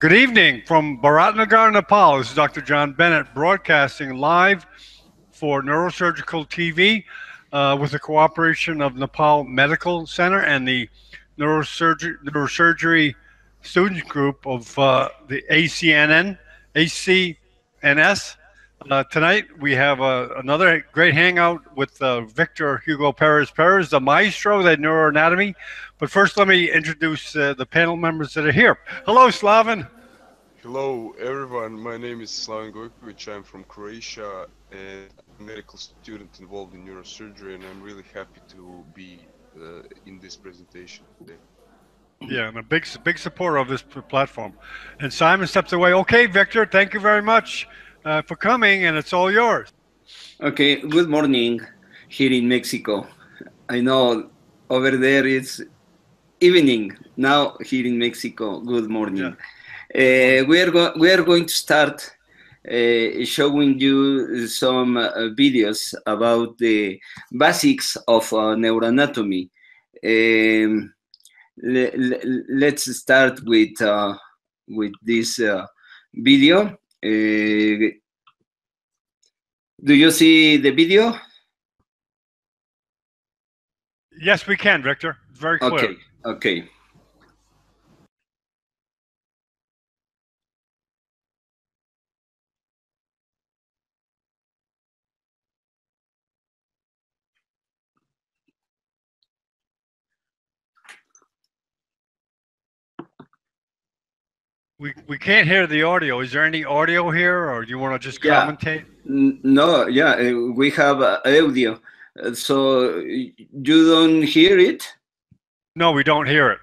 Good evening from Bharatnagar, Nepal. This is Dr. John Bennett broadcasting live for Neurosurgical TV uh, with the cooperation of Nepal Medical Center and the Neurosurgery, Neurosurgery Group of uh, the ACNN, ACNS. Uh, tonight we have uh, another great hangout with uh, Victor Hugo Perez Perez, the maestro of neuroanatomy. But first, let me introduce uh, the panel members that are here. Hello, Slaven. Hello, everyone. My name is Slaven Gojkovic. I'm from Croatia and a medical student involved in neurosurgery, and I'm really happy to be uh, in this presentation today. Yeah, I'm a big, big supporter of this platform. And Simon steps away. Okay, Victor, thank you very much uh, for coming, and it's all yours. Okay, good morning here in Mexico. I know over there it's evening now here in Mexico. Good morning. Yeah. Uh, we are go- we are going to start uh, showing you some uh, videos about the basics of uh, neuroanatomy. Um, le- le- let's start with uh, with this uh, video. Uh, do you see the video? Yes, we can, Victor. Very clear. Okay. Okay. We, we can't hear the audio. Is there any audio here, or do you want to just Yeah. commentate? No, yeah, uh, we have uh, audio. Uh, So you don't hear it? No, we don't hear it.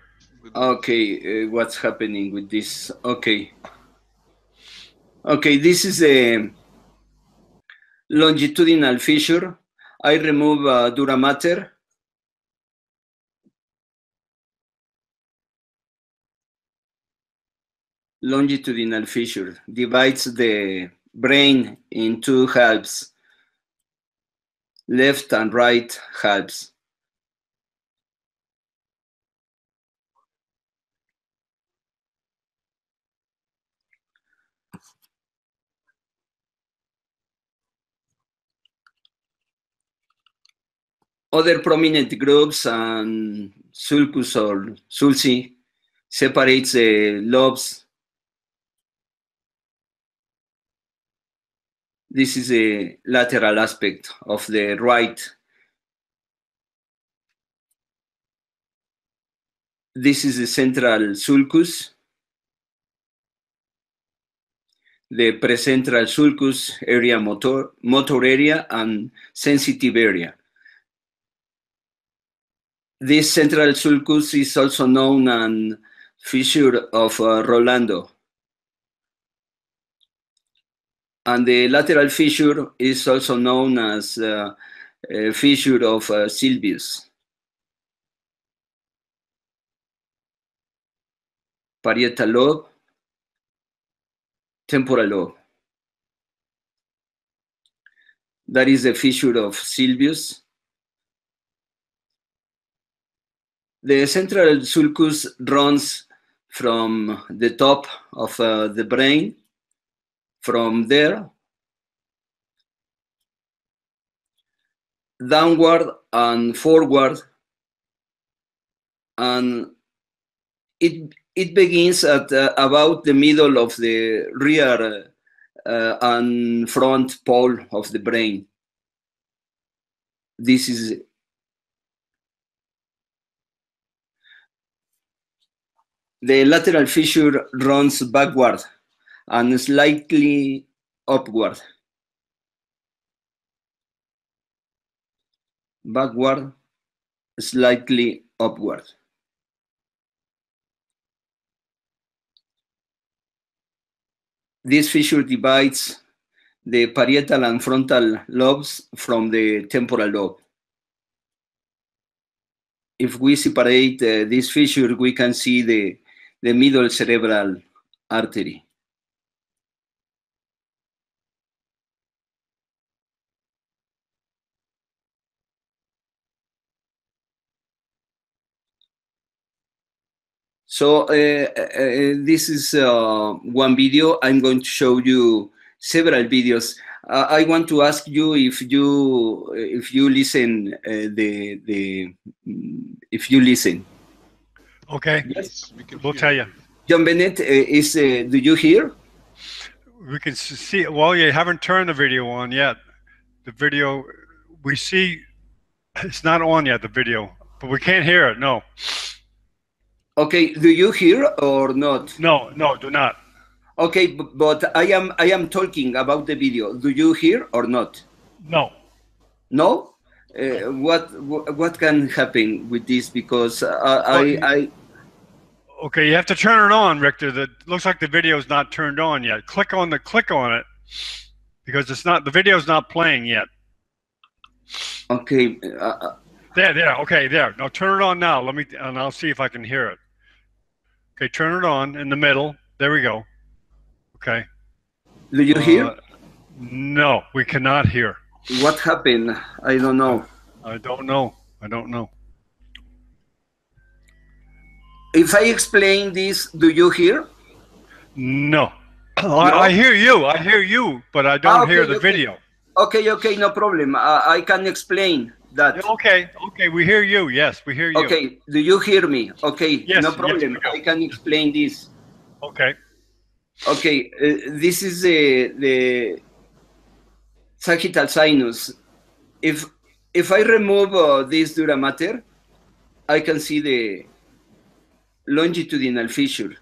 Okay, uh, what's happening with this? Okay. Okay, this is a longitudinal fissure. I remove uh, dura mater. Longitudinal fissure divides the brain in two halves, left and right halves. Other prominent groups and sulcus or sulci separates the lobes. This is a lateral aspect of the right. This is the central sulcus. The precentral sulcus area motor, motor area and sensitive area. This central sulcus is also known as fissure of uh, Rolando. And the lateral fissure is also known as uh, uh, fissure of uh, Sylvius. Parietal lobe, temporal lobe. That is the fissure of Sylvius. The central sulcus runs from the top of uh, the brain, from there downward and forward, and it it begins at uh, about the middle of the rear uh, and front pole of the brain. This is The lateral fissure runs backward and slightly upward. Backward, slightly upward. This fissure divides the parietal and frontal lobes from the temporal lobe. If we separate uh, this fissure, we can see the the middle cerebral artery. So uh, uh, this is uh, one video. I'm going to show you several videos. Uh, I want to ask you if you if you listen uh, the the if you listen. Okay, Yes, we can we'll hear tell you. John Bennett uh, is. Uh, do you hear? We can see. Well, you haven't turned the video on yet. The video we see it's not on yet. The video, but we can't hear it. No, Okay. Do you hear or not? no, no. Do not. Okay, but I am I am talking about the video. Do you hear or not? No. No. Uh, what what can happen with this? Because uh, I I Okay, you have to turn it on, Victor. The looks like the video is not turned on yet. Click on the click on it because it's not the video is not playing yet. okay. Uh, uh, There, there. Okay, there. Now turn it on now. Let me and I'll see if I can hear it. Okay, turn it on in the middle. There we go. Okay. do you hear? Uh, no, we cannot hear. What happened? I don't know. I don't know. I don't know. If I explain this, do you hear? No. I, I hear you. I hear you, but I don't Ah, okay, hear the okay. video. Okay, okay, no problem. I can explain that. Okay, okay, we hear you. Yes, we hear you. Okay, do you hear me? Okay, Yes, no problem. do. I can explain this. Okay. Okay, uh, this is the the sagittal sinus. If if I remove uh, this dura mater, I can see the longitudinal fissure.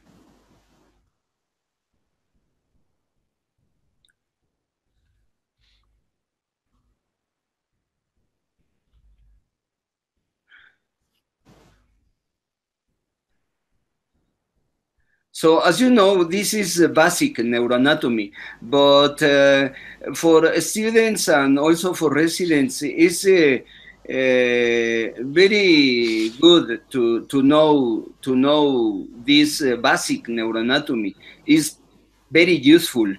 So as you know, this is basic neuroanatomy, but uh, for students and also for residents, it's uh, uh, very good to, to know to know this uh, basic neuroanatomy. is very useful.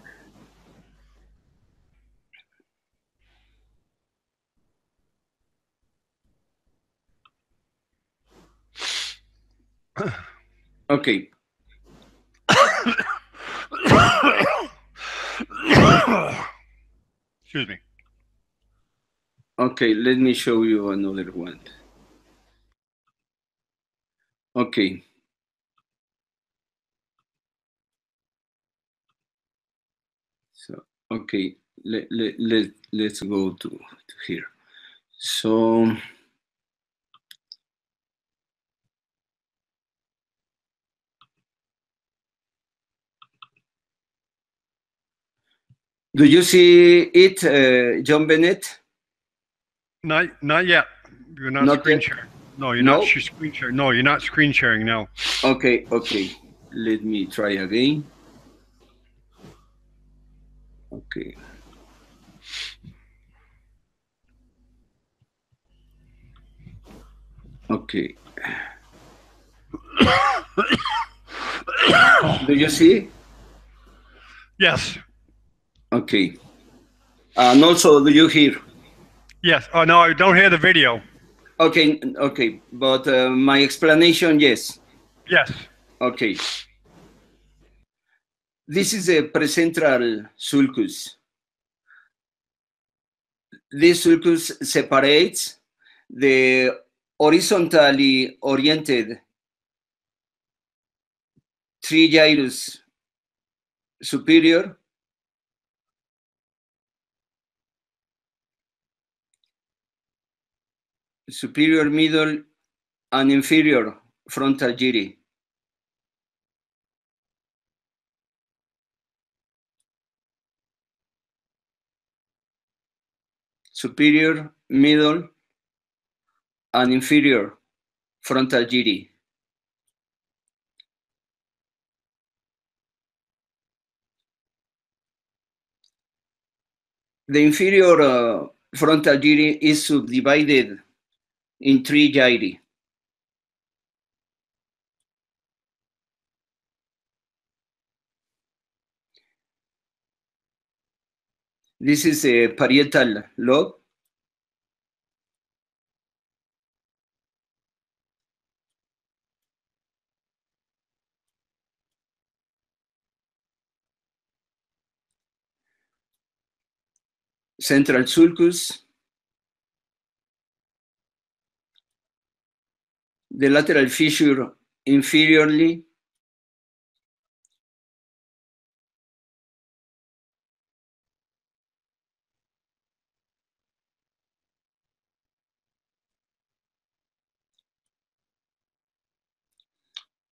Okay. Excuse me. Okay, let me show you another one. Okay. So, okay, let, let, let, let's go to, to here. So, do you see it, uh, John Bennett? Not not yet. You're not, Not screen yet? sharing. No, you're No? not screen sharing. No, you're not screen sharing now. Okay, okay. Let me try again. Okay. Okay. Do you see? Yes. Okay. And also, do you hear? Yes. Oh no, I don't hear the video. Okay, okay. But uh, my explanation, yes. Yes. Okay. This is a precentral sulcus. This sulcus separates the horizontally oriented trigyrus superior superior middle and inferior frontal gyri. superior, middle, and inferior frontal gyri. The inferior uh, frontal gyri is subdivided in 3 gyri. This is a parietal lobe. Central sulcus, the lateral fissure inferiorly,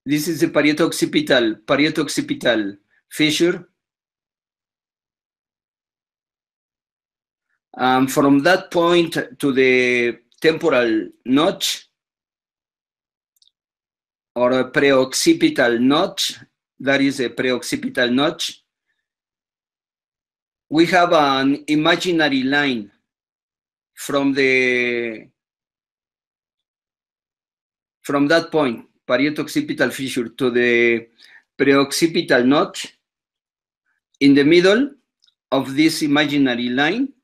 This is the parieto-occipital, parieto-occipital fissure. Um, from that point to the temporal notch or a preoccipital notch, that is a preoccipital notch, we have an imaginary line from the from that point parieto-occipital fissure to the preoccipital notch in the middle of this imaginary line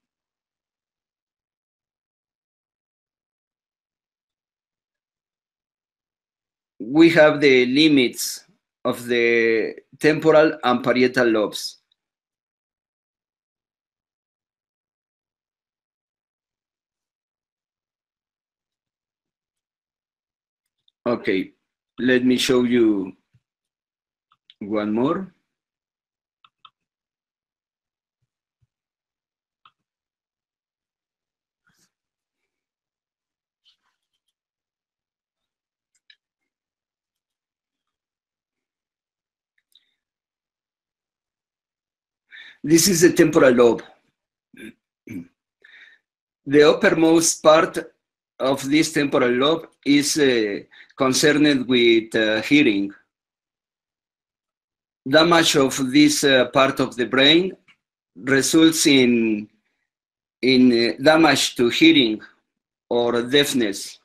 we have the limits of the temporal and parietal lobes. Okay, let me show you one more. This is the temporal lobe. The uppermost part of this temporal lobe is uh, concerned with uh, hearing. Damage of this uh, part of the brain results in, in uh, damage to hearing or deafness.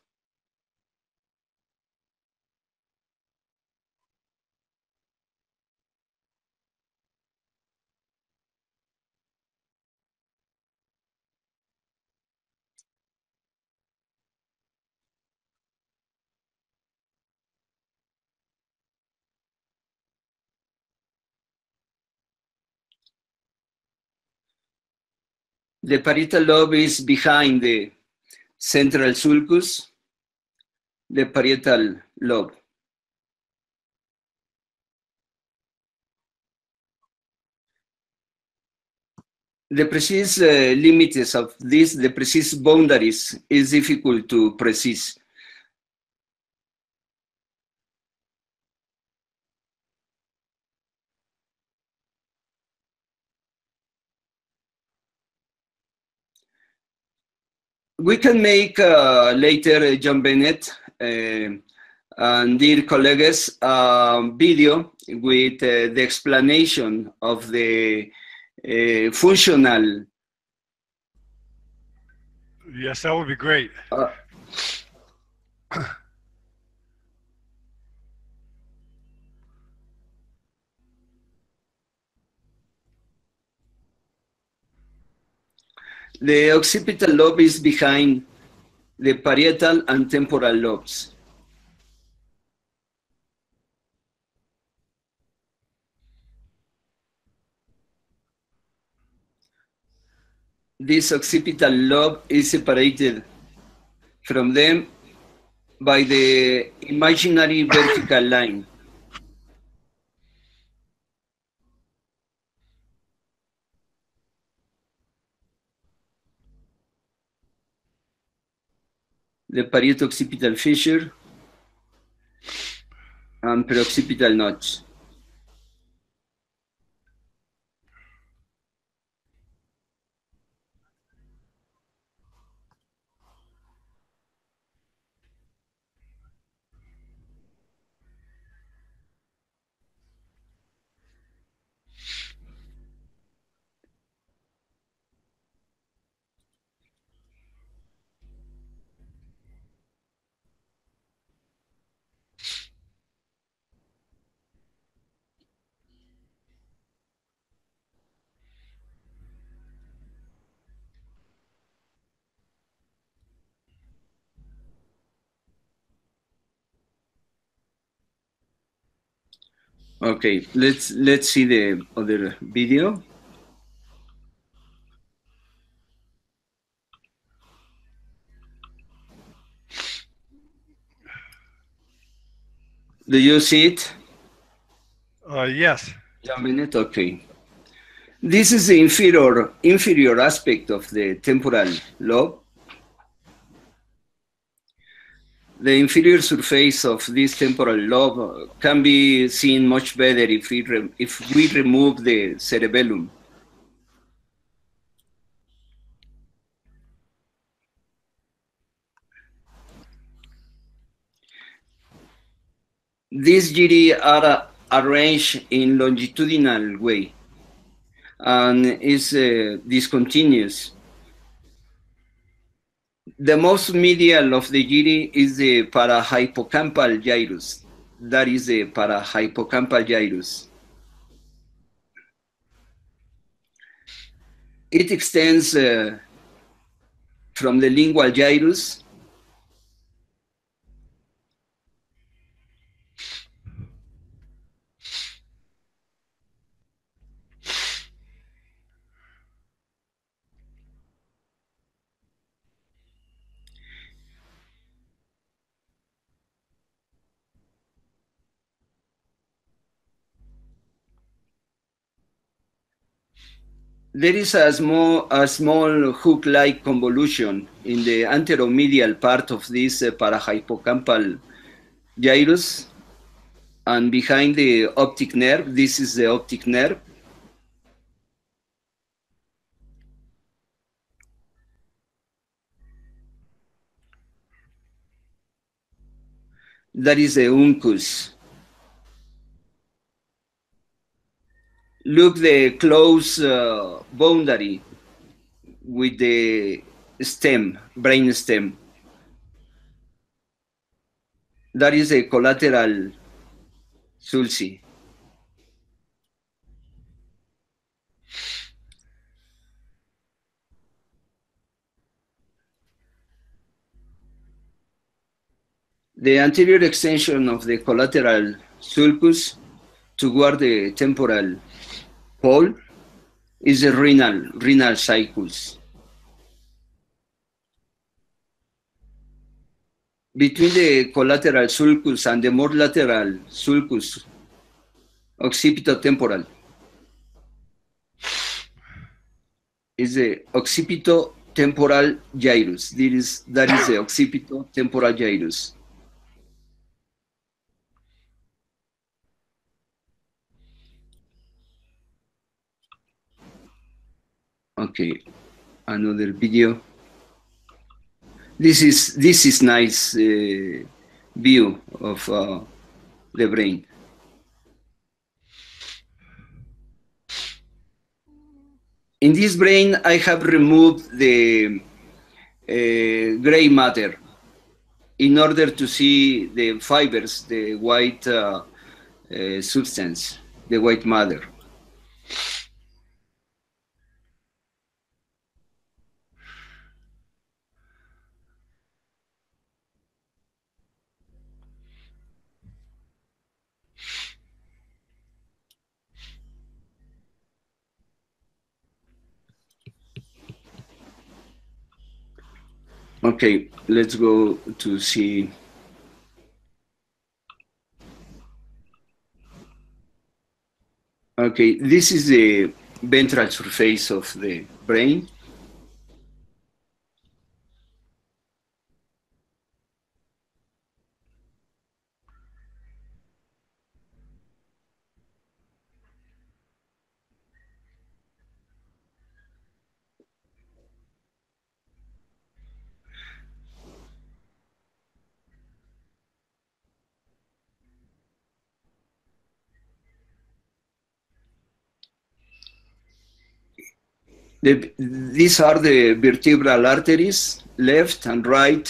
The parietal lobe is behind the central sulcus, the parietal lobe. The precise uh, limits of this, the precise boundaries, is difficult to precise. We can make uh, later, uh, John Bennett uh, and dear colleagues, a video with uh, the explanation of the uh, functional. Yes, that would be great. The occipital lobe is behind the parietal and temporal lobes. This occipital lobe is separated from them by the imaginary vertical line. The parieto-occipital fissure and preoccipital notch. Okay, let's let's see the other video. Do you see it? Uh, yes. A minute, okay. This is the inferior inferior aspect of the temporal lobe The inferior surface of this temporal lobe can be seen much better if we, if we remove the cerebellum. These gyri are arranged in longitudinal way and is uh, discontinuous. The most medial of the gyri is the parahippocampal gyrus. That is the parahippocampal gyrus. It extends uh, from the lingual gyrus There is a small, a small hook-like convolution in the anteromedial part of this uh, parahippocampal gyrus, and behind the optic nerve, this is the optic nerve. That is the uncus. Look the close uh, boundary with the stem, brain stem. That is a collateral sulci. The anterior extension of the collateral sulcus toward the temporal pole is the rhinal, rhinal sulcus. Between the collateral sulcus and the more lateral sulcus, occipitotemporal, is the occipitotemporal gyrus. That is, that is the occipitotemporal gyrus. Okay, another video. This is this is nice uh, view of uh, the brain. In this brain, I have removed the uh, gray matter in order to see the fibers, the white uh, uh, substance, the white matter. Okay, let's go to see. Okay, this is the ventral surface of the brain. The, these are the vertebral arteries, left and right.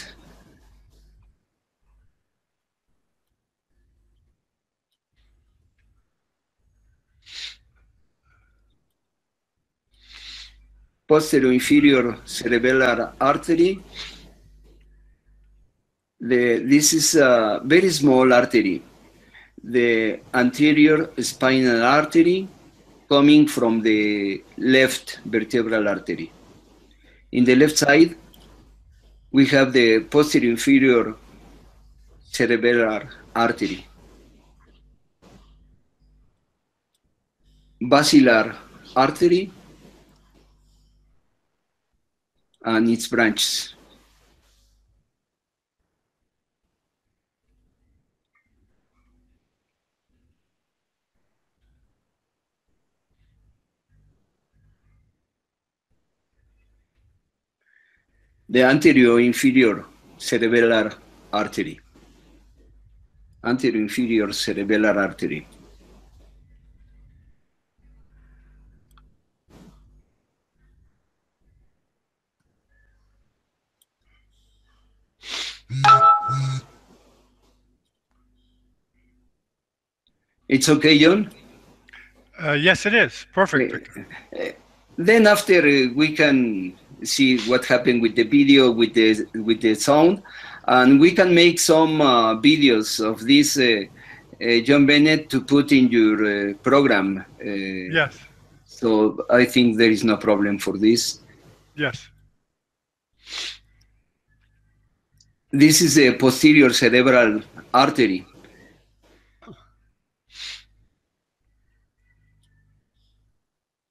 Posterior inferior cerebellar artery. The, this is a very small artery. The anterior spinal artery, coming from the left vertebral artery. In the left side, we have the posterior inferior cerebellar artery, basilar artery, and its branches. The anterior inferior cerebellar artery. Anterior inferior cerebellar artery. It's okay, John? Uh, yes, it is. Perfect. Victor. Then after uh, we can see what happened with the video, with the with the sound, and we can make some uh, videos of this uh, uh, John Bennett to put in your uh, program. Uh, Yes. So I think there is no problem for this. Yes. This is a posterior cerebral artery.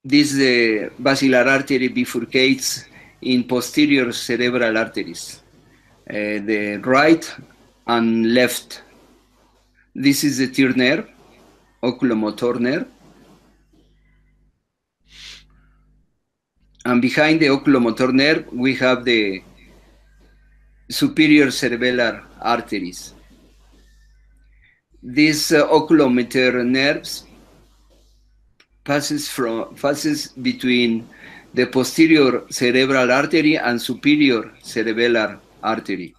This uh, basilar artery bifurcates in posterior cerebral arteries, uh, the right and left. This is the third nerve, oculomotor nerve. And behind the oculomotor nerve, we have the superior cerebellar arteries. These uh, oculomotor nerves passes from passes between the posterior cerebral artery and superior cerebellar artery.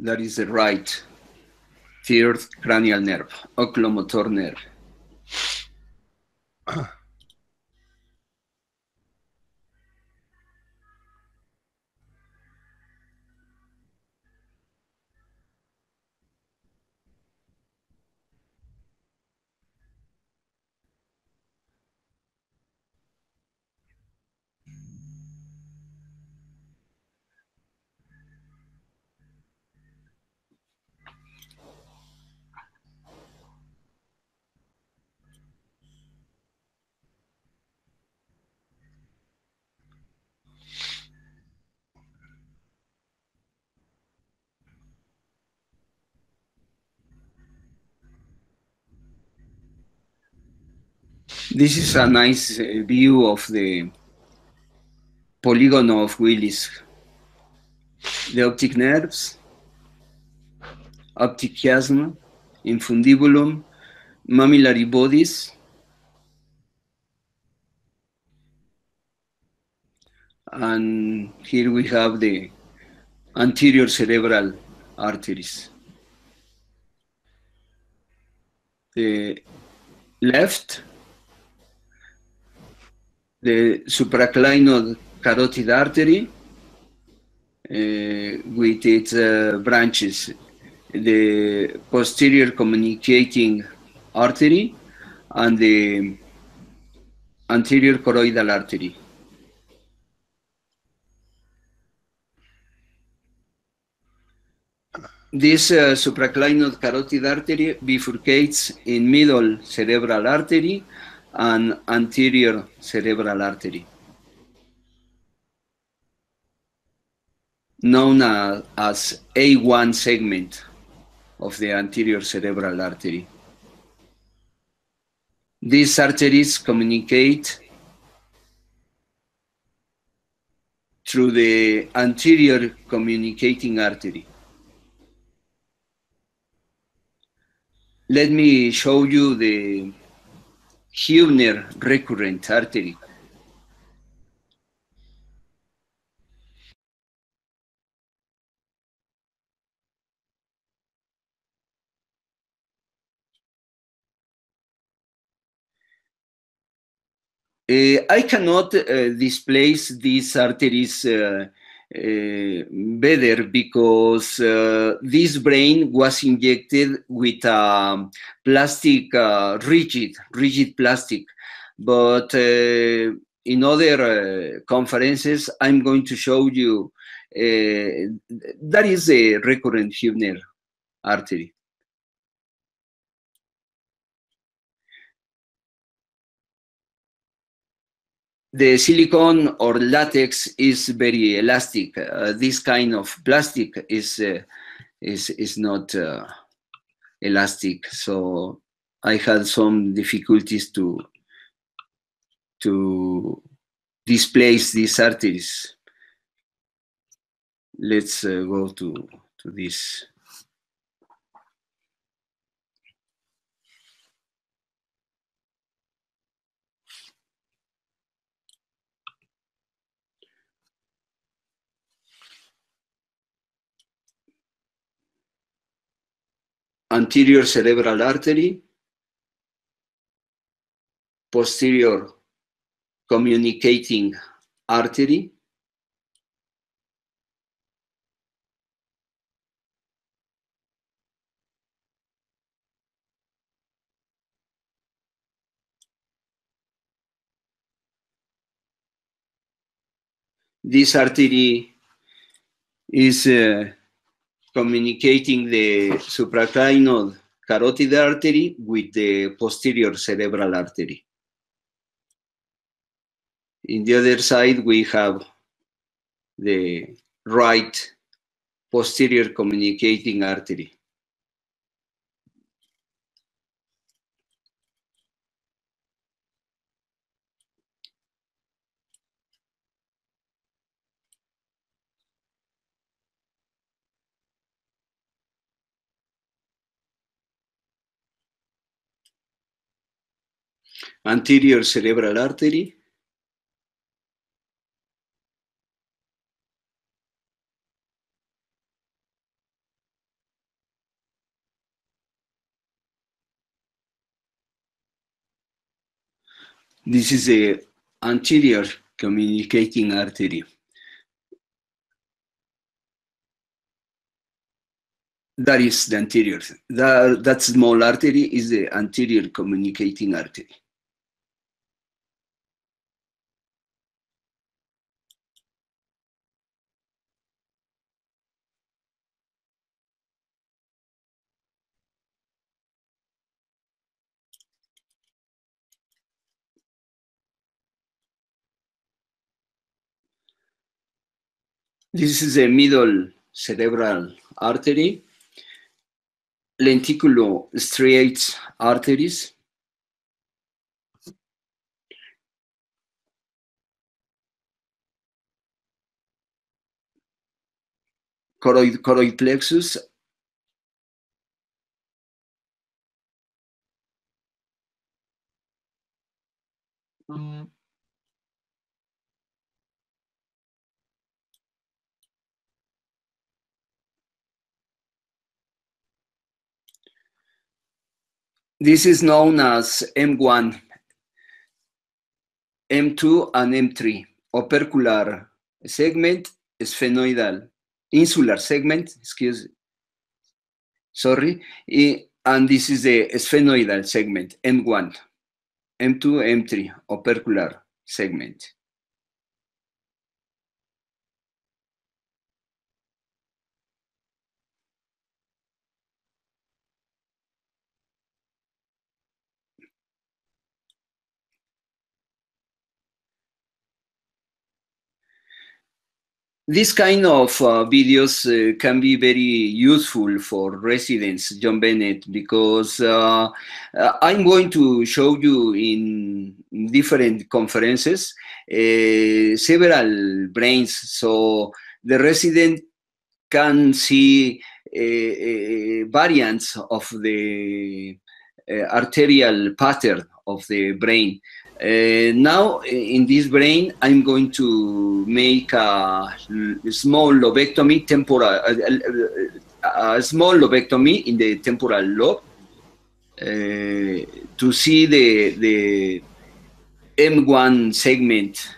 That is the right third cranial nerve, oculomotor nerve. This is a nice uh, view of the polygon of Willis. The optic nerves, optic chiasma, infundibulum, mammillary bodies, and here we have the anterior cerebral arteries. The left the supraclinoid carotid artery uh, with its uh, branches, the posterior communicating artery and the anterior choroidal artery. This uh, supraclinoid carotid artery bifurcates in middle cerebral artery and anterior cerebral artery, known as, as A1 segment of the anterior cerebral artery. These arteries communicate through the anterior communicating artery. Let me show you the Heubner recurrent artery. Uh, I cannot uh, displace these arteries uh, better because uh, this brain was injected with um, plastic, uh, rigid, rigid plastic. But uh, in other conferences, I'm going to show you that is a recurrent Heubner artery. The silicone or latex is very elastic. Uh, this kind of plastic is uh, is is not uh, elastic, so I had some difficulties to to displace these arteries. Let's uh, go to to this. Anterior cerebral artery, posterior communicating artery, this artery is uh, communicating the supraclinoid carotid artery with the posterior cerebral artery. In the other side, we have the right posterior communicating artery. Anterior cerebral artery. This is a anterior communicating artery. That is the anterior. That, that small artery is the anterior communicating artery. This is a middle cerebral artery, lenticulo-striate arteries. Choroid, choroid plexus. This is known as M1, M2, and M3. Opercular segment, sphenoidal, insular segment, excuse, sorry, and this is the sphenoidal segment, M1, M2, M3, opercular segment. This kind of uh, videos uh, can be very useful for residents, John Bennett, because uh, I'm going to show you in different conferences several brains, so the resident can see variants of the arterial pattern of the brain. Uh, now, in this brain, I'm going to make a small lobectomy, temporal, a, a small lobectomy in the temporal lobe uh, to see the, the M1 segment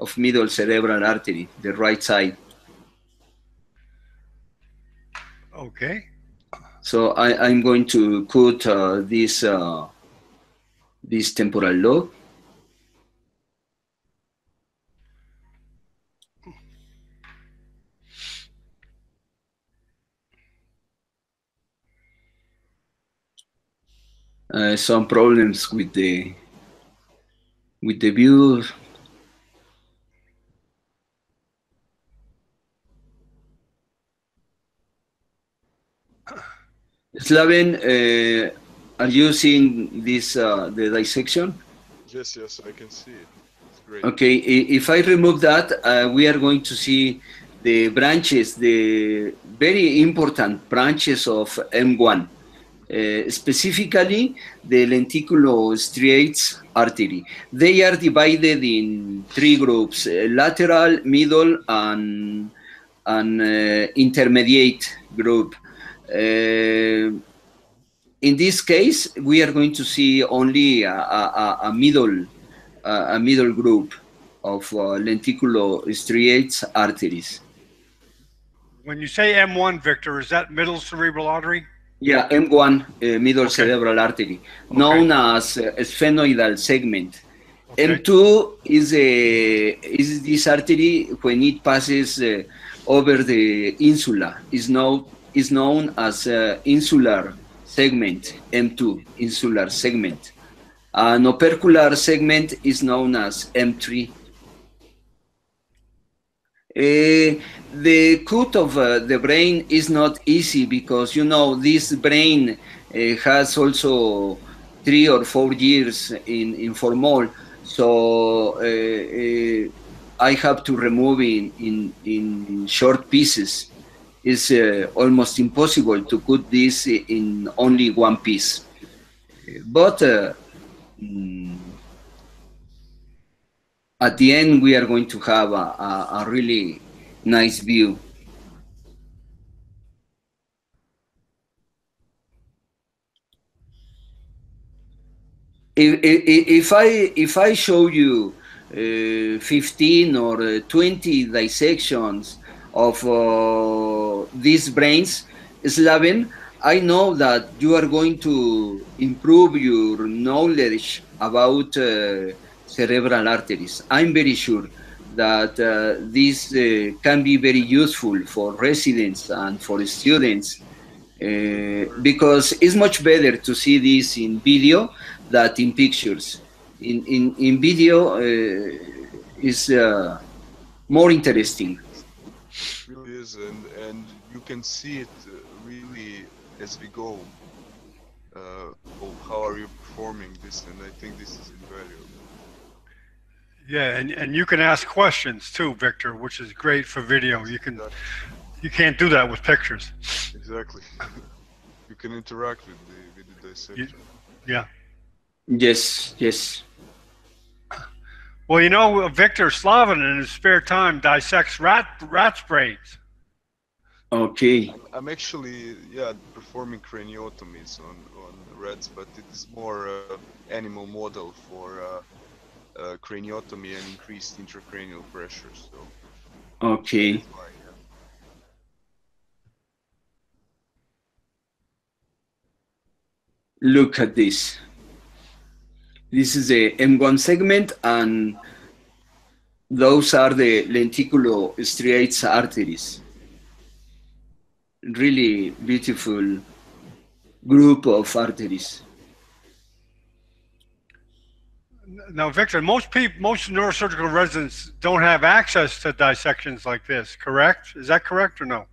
of middle cerebral artery, the right side. Okay. So I, am going to cut uh, this uh, this temporal lobe. Uh, some problems with the with the view. Slaven, uh, are you seeing this uh, the dissection? Yes, yes, I can see it. It's great. Okay, if I remove that, uh, we are going to see the branches, the very important branches of M1, uh, specifically the lenticulostriates artery. They are divided in three groups: uh, lateral, middle, and and uh, intermediate group. In this case, we are going to see only a, a, a- middle a middle group of uh, lenticulostriates arteries. When you say M1, Victor, is that middle cerebral artery? Yeah, M1, uh, middle cerebral artery, known as uh, sphenoidal segment. Okay. M2 is a is this artery when it passes uh, over the insula is known is known as uh, insular segment M2 insular segment. An opercular segment is known as M3. Uh, the cut of uh, the brain is not easy because you know this brain uh, has also three or four years in, in so uh, uh, i have to remove in, in, in short pieces. It's uh, almost impossible to cut this in only one piece. But mm, at the end we are going to have a, a, a really nice view. If, if, I if I show you uh, 15 or uh, 20 dissections of uh, these brains, Slaven, I know that you are going to improve your knowledge about uh, cerebral arteries. I'm very sure that uh, this uh, can be very useful for residents and for students uh, because it's much better to see this in video than in pictures. In, in, in video uh, is uh, more interesting. It really is, and, and you can see it uh, really as we go. Oh, how are you performing this? And I think this is invaluable. Yeah, and, and you can ask questions too, Victor, which is great for video. You can you can't do that with pictures. Exactly. you can interact with the, with the dissection. Yeah. Yes, yes. Well, you know, Victor Slaven in his spare time dissects rat rat's brains. Okay. I'm actually, yeah, performing craniotomies on, on rats, but it is more uh, animal model for uh, uh, craniotomy and increased intracranial pressure. So Okay. why, yeah. Look at this. This is the M1 segment, and those are the lenticulostriates arteries. Really beautiful group of arteries. Now, Victor, most people, most neurosurgical residents don't have access to dissections like this. Correct? Is that correct or no?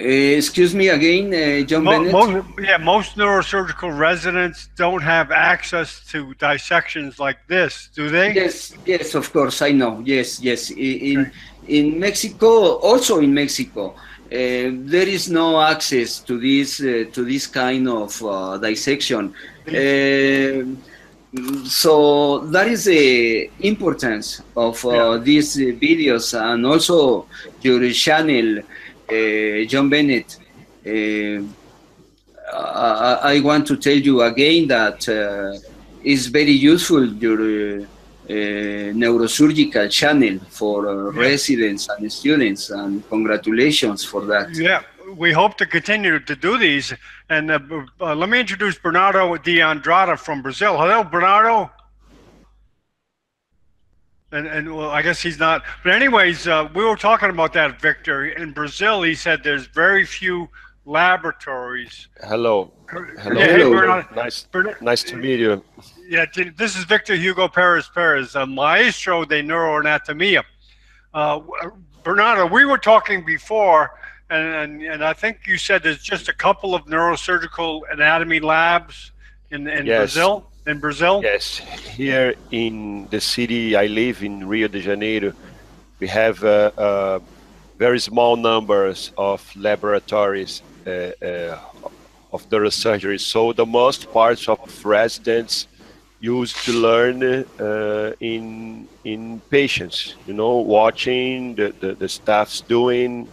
Uh, excuse me again, uh, John Mo- Bennett. most, yeah, most neurosurgical residents don't have access to dissections like this, do they? Yes, yes, of course, I know. Yes, yes. In in Mexico, also in Mexico, uh, there is no access to this uh, to this kind of uh, dissection. So that is the importance of uh, Yeah. these videos and also your channel, uh, John Bennett. Uh, I, I want to tell you again that uh, it's very useful your uh, uh, neurosurgical channel for Yeah. residents and students, and congratulations for that. Yeah, we hope to continue to do these. And uh, uh, let me introduce Bernardo de Andrada from Brazil. Hello, Bernardo. And, and well, I guess he's not. But anyways, uh, we were talking about that, Victor. In Brazil, he said there's very few Laboratories. Hello. Hello. Yeah, hey, Hello. Nice, nice to meet you. Yeah, this is Victor Hugo Perez Perez, a maestro de neuroanatomia. Uh, Bernardo, we were talking before, and, and, and I think you said there's just a couple of neurosurgical anatomy labs in, in Yes. Brazil. In Brazil, Yes, here in the city I live in Rio de Janeiro, we have uh, uh, very small numbers of laboratories uh, uh, of neurosurgery. So the most parts of residents used to learn uh, in in patients, you know, watching the, the, the staff's doing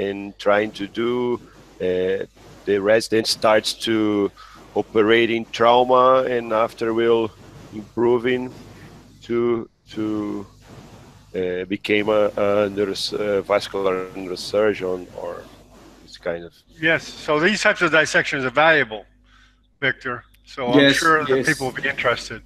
and trying to do. Uh, the resident starts to operate in trauma and after will improving to to uh, became a, a neuros, uh, vascular neurosurgeon or this kind of yes. So these types of dissections are valuable, Victor. So I'm Yes, sure that yes. people will be interested.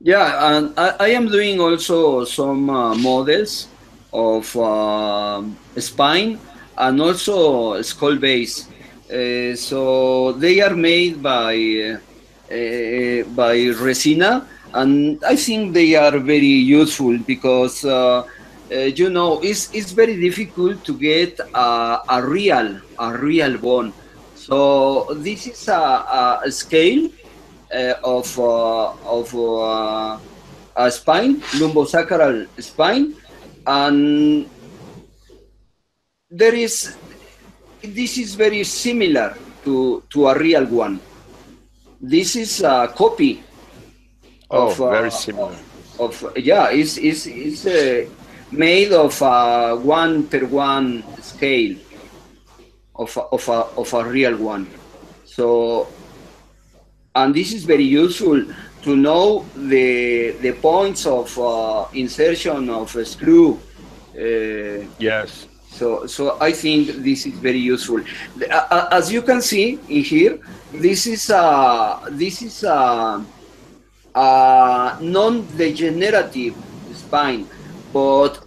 Yeah, and I, I am doing also some uh, models of um spine and also skull base. Uh, so they are made by uh, uh, by Resina, and I think they are very useful because uh, uh, you know it's it's very difficult to get a, a real a real bone. So this is a, a scale of of a spine, lumbosacral spine, and there is this is very similar to to a real one. This is a copy oh of uh, very similar of yeah, it's it's, it's uh, made of a one per one scale of a, of a of a real one. So, and this is very useful to know the the points of uh, insertion of a screw. Uh, yes so, so I think this is very useful. The- a- a- As you can see in here, this is a this is a, a non-degenerative spine, but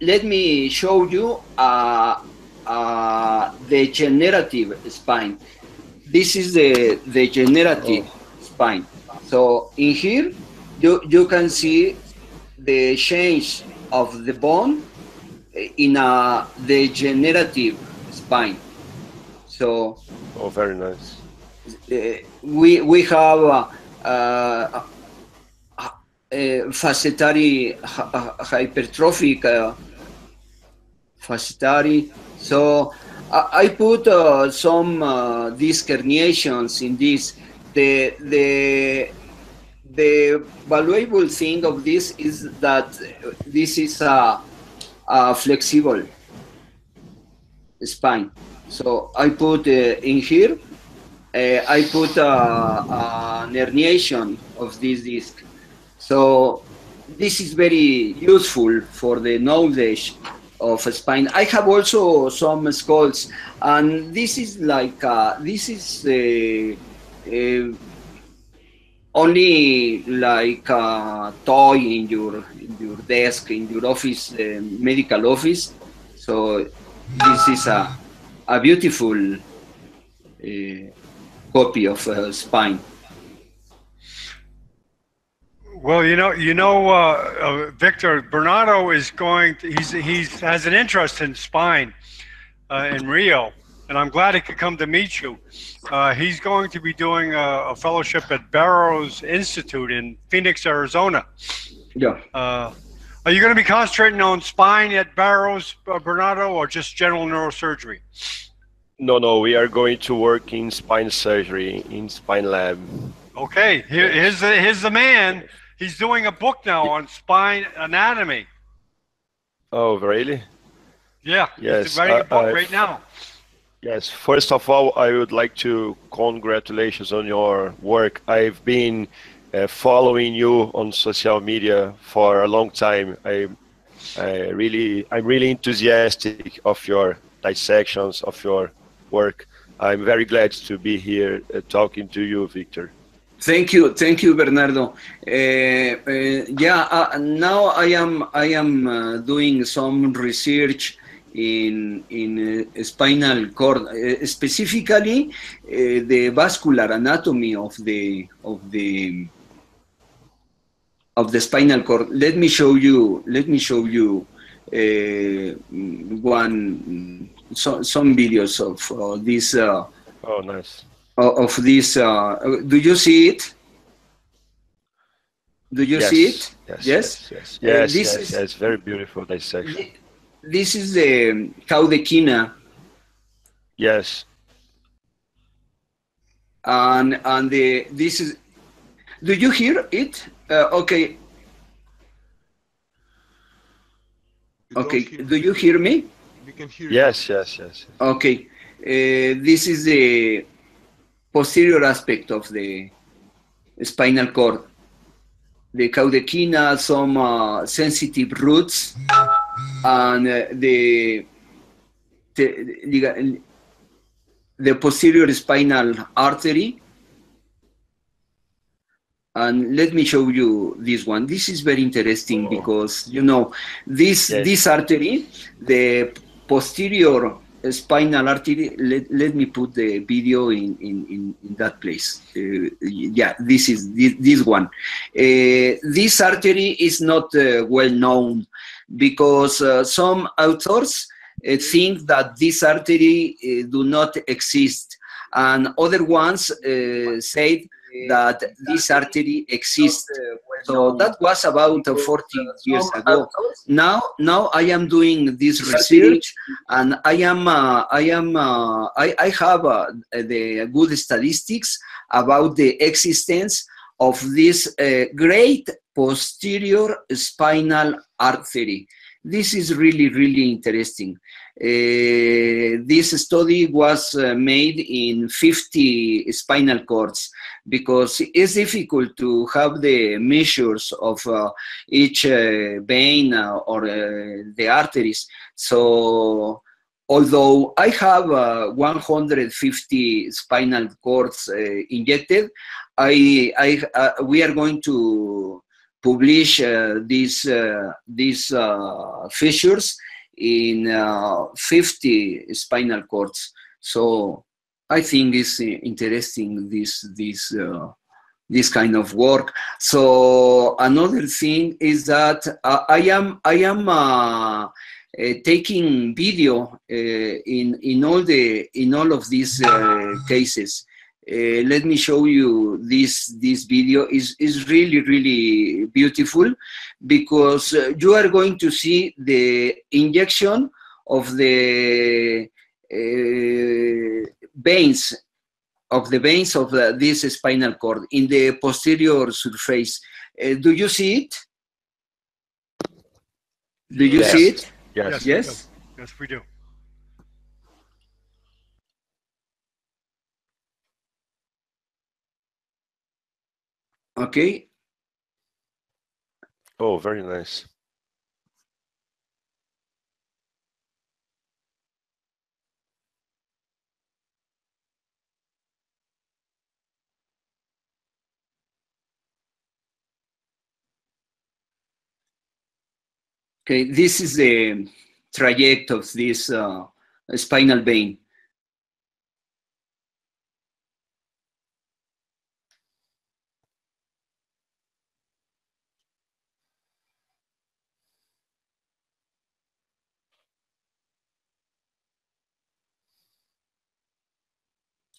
let me show you a, a degenerative spine. This is the degenerative oh. spine. So in here, you you can see the change of the bone in a degenerative spine. So oh very nice uh, we we have a, uh, uh, facetary hy- hy- hypertrophic uh, facetary. So I, I put uh, some uh, disc herniations in this. The the the valuable thing of this is that this is a, a flexible spine. So I put uh, in here, uh, I put uh, an herniation of this disc. So this is very useful for the knowledge of spine. I have also some skulls, and this is like uh, this is uh, uh, only like a toy in your your desk in your office, uh, medical office. So this is a a beautiful uh, copy of a spine. Well, you know, you know, uh, uh, Victor Bernardo is going. To, he's he's has an interest in spine uh, in Rio, and I'm glad he could come to meet you. Uh, he's going to be doing a, a fellowship at Barrow's Institute in Phoenix, Arizona. Yeah. Uh, are you going to be concentrating on spine at Barrow's, uh, Bernardo, or just general neurosurgery? no no we are going to work in spine surgery in spine lab Okay, here, here's the, here's the man. He's doing a book now on spine anatomy. oh really Yeah, Yes, he's writing a I- book I've- right now. Yes, first of all, I would like to congratulations on your work. I've been uh, following you on social media for a long time. I, I really, I'm really enthusiastic of your dissections of your work. I'm very glad to be here uh, talking to you, Victor. Thank you, thank you, Bernardo. Uh, uh, yeah, uh, now I am I am uh, doing some research in in uh, spinal cord, uh, specifically uh, the vascular anatomy of the of the of the spinal cord. Let me show you. Let me show you uh, one so, some videos of uh, this. Uh, Oh, nice. of this. Uh, do you see it? Do you yes. see it? Yes. Yes? Yes. Yes. Uh, Yes. this yes, is- yes. Very beautiful dissection. This is the cauda equina, Yes. and and the this is. Do you hear it? Uh, okay. We Okay. Do you hear me? We can hear Yes. Yes. Yes. Okay. Uh, this is the posterior aspect of the spinal cord. The cauda equina, some uh, sensitive roots, and uh, the, the the posterior spinal artery. And let me show you this one. This is very interesting Oh. because you know this Yes. this artery, the posterior spinal artery. Let, let me put the video in in, in, in that place. Uh, yeah, this is this, this one. Uh, this artery is not uh, well known because uh, some authors uh, think that this artery uh, do not exist, and other ones uh, said that this artery exists. So that was about uh, 40 years ago. Now, now I am doing this research, and I am, uh, I am, uh, I, I have uh, the good statistics about the existence of this uh, great posterior spinal artery. This is really, really interesting. Uh, this study was uh, made in 50 spinal cords because it's difficult to have the measures of uh, each uh, vein uh, or uh, the arteries. So, although I have uh, 150 spinal cords uh, injected, I, I, uh, we are going to publish uh, these uh, these uh, fissures in uh, 50 spinal cords. So I think it's interesting this this uh, this kind of work. So another thing is that uh, I am I am uh, taking video in in all the in all of these cases. Uh, let me show you this this video is is really really beautiful because uh, you are going to see the injection of the uh, veins of the veins of the, this spinal cord in the posterior surface. Uh, do you see it? Do you Yes. see it? Yes. we Yes. Yes, we do. Okay. Oh, very nice. Okay, this is the traject of this uh, spinal vein.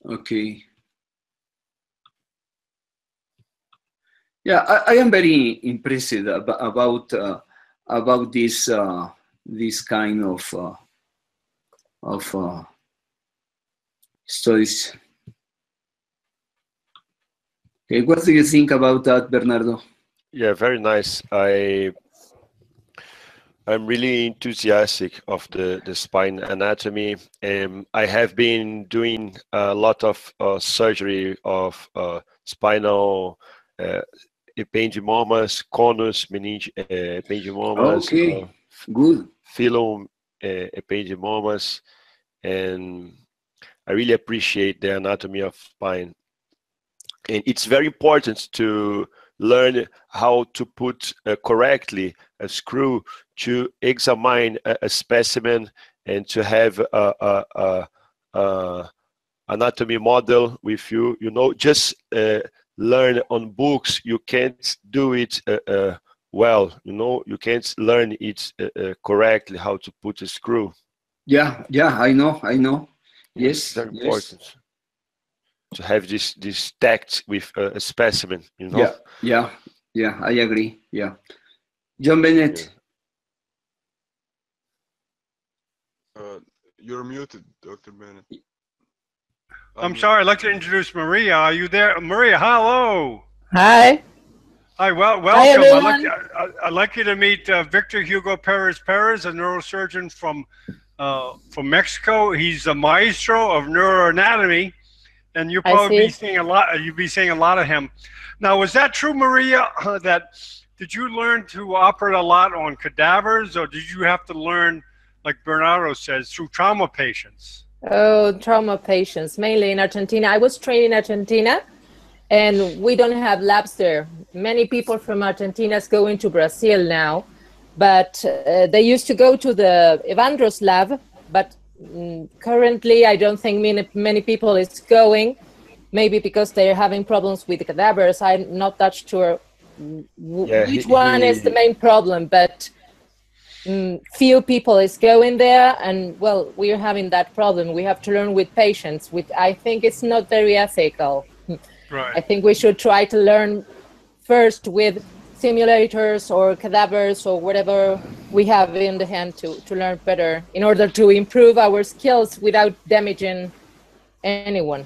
Okay. Yeah, I, I am very impressed ab- about uh, about this uh, this kind of uh, of uh, studies. Okay, what do you think about that, Bernardo? Yeah, very nice. I I'm really enthusiastic of the the spine anatomy. Um, I have been doing a lot of uh, surgery of uh, spinal uh, ependymomas, conus meninge, uh, ependymomas, Okay. uh, Good. filum uh, ependymomas, and I really appreciate the anatomy of spine. And it's very important to learn how to put uh, correctly a screw to examine a, a specimen and to have a, a, a, anatomy model with you. You know, just uh, learn on books. You can't do it uh, uh, well. You know, you can't learn it uh, uh, correctly how to put a screw. Yeah, yeah, I know, I know. Yes, It's very yes. important to have this this tact with a, a specimen. You know. Yeah, yeah, yeah, I agree. Yeah. John Bennett. Uh, you're muted, Dr. Bennett. I'm Unmute. sorry. I'd like to introduce Maria. Are you there? Maria, hello. Hi. Hi, well, welcome. I'd like, everyone. I- I'd like you to meet uh, Victor Hugo Perez Perez, a neurosurgeon from uh, from Mexico. He's a maestro of neuroanatomy, and you'll I probably be seeing a lot. You'll be seeing a lot of him. Now, was that true, Maria? That did you learn to operate a lot on cadavers, or did you have to learn, like Bernardo says, through trauma patients? Oh, trauma patients, mainly in Argentina. I was trained in Argentina, and we don't have labs there. Many people from Argentina is going to Brazil now, but uh, they used to go to the Evandro's lab. But mm, currently, I don't think many many people is going. Maybe because they're having problems with the cadavers. I'm not that sure Yeah, which he- one is the main problem, but mm, few people is going there and well we're having that problem. We have to learn with patients with i think it's not very ethical. I think we should try to learn first with simulators or cadavers or whatever we have in the hand to, to learn better in order to improve our skills without damaging anyone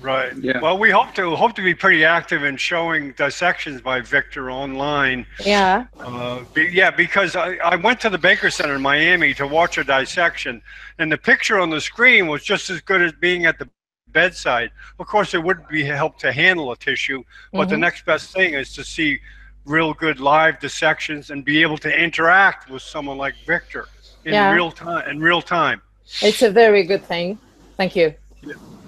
Right. Yeah. Well, we hope to hope to be pretty active in showing dissections by Victor online. yeah Uh, be, yeah, because I, I went to the Baker Center in Miami to watch a dissection, and the picture on the screen was just as good as being at the bedside. Of course, it would be help to handle a tissue, but the Mhm. next best thing is to see real good live dissections and be able to interact with someone like Victor in Yeah. real time. In real time. it's a very good thing thank you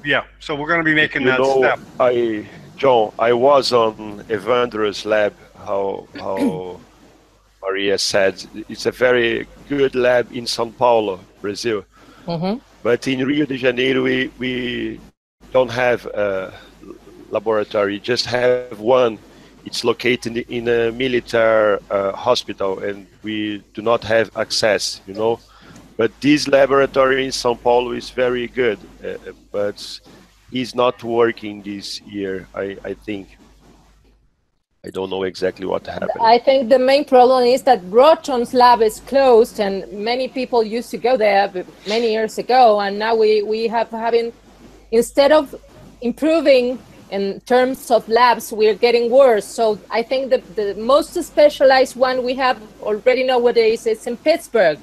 Yeah. So we're going to be making you that know, step. I John, I was on Evandro's lab. How how Maria said it's a very good lab in São Paulo, Brazil. hmm But in Rio de Janeiro, we we don't have a laboratory. Just have one. It's located in a military uh, hospital, and we do not have access. You know. But this laboratory in São Paulo is very good, uh, but he's not working this year. I, I think. I don't know exactly what happened. I think the main problem is that Rhoton's lab is closed, and many people used to go there many years ago, and now we we have having instead of improving in terms of labs, we're getting worse. So I think the the most specialized one we have already nowadays is in Pittsburgh,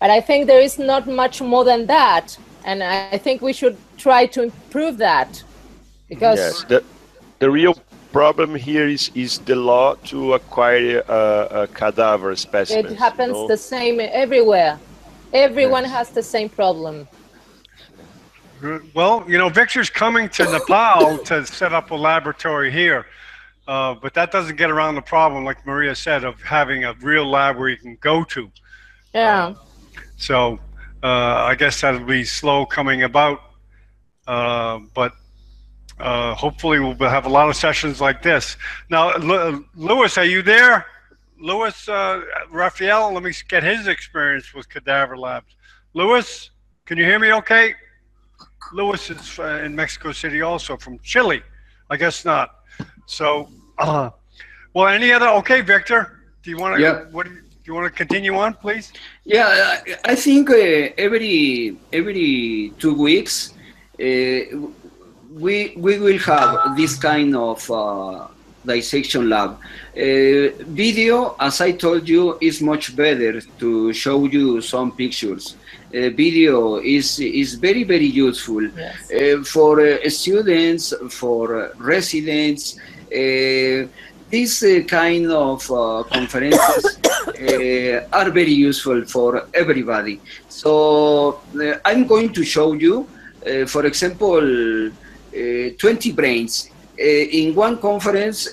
but I think there is not much more than that, and I I think we should try to improve that because Yes, the the real problem here is is the law to acquire a, a cadaver specimen. It happens the same everywhere. Everyone Yes. has the same problem. Well, you know, Victor's coming to Nepal to set up a laboratory here, uh, but that doesn't get around the problem, like Maria said, of having a real lab where you can go to. Yeah. Uh, So uh, I guess that'll be slow coming about, uh, but uh, hopefully we'll have a lot of sessions like this. Now, Lu- Lewis, are you there? Lewis uh, Raphael, let me get his experience with cadaver labs. Lewis, can you hear me okay? Lewis is uh, in Mexico City also from Chile. I guess not. So, uh, well, any other? Okay, Victor, do you want to? Yeah. What you, want to continue on, please? Yeah, I I think uh, every every two weeks uh, we we will have this kind of uh, dissection lab. Uh, video, as I told you, is much better to show you some pictures. Uh, video is is very very useful Yes. uh, for uh, students, for uh, residents. These uh, kind of uh, conferences uh, are very useful for everybody. So uh, I'm going to show you, uh, for example, uh, 20 brains. Uh, in one conference, uh,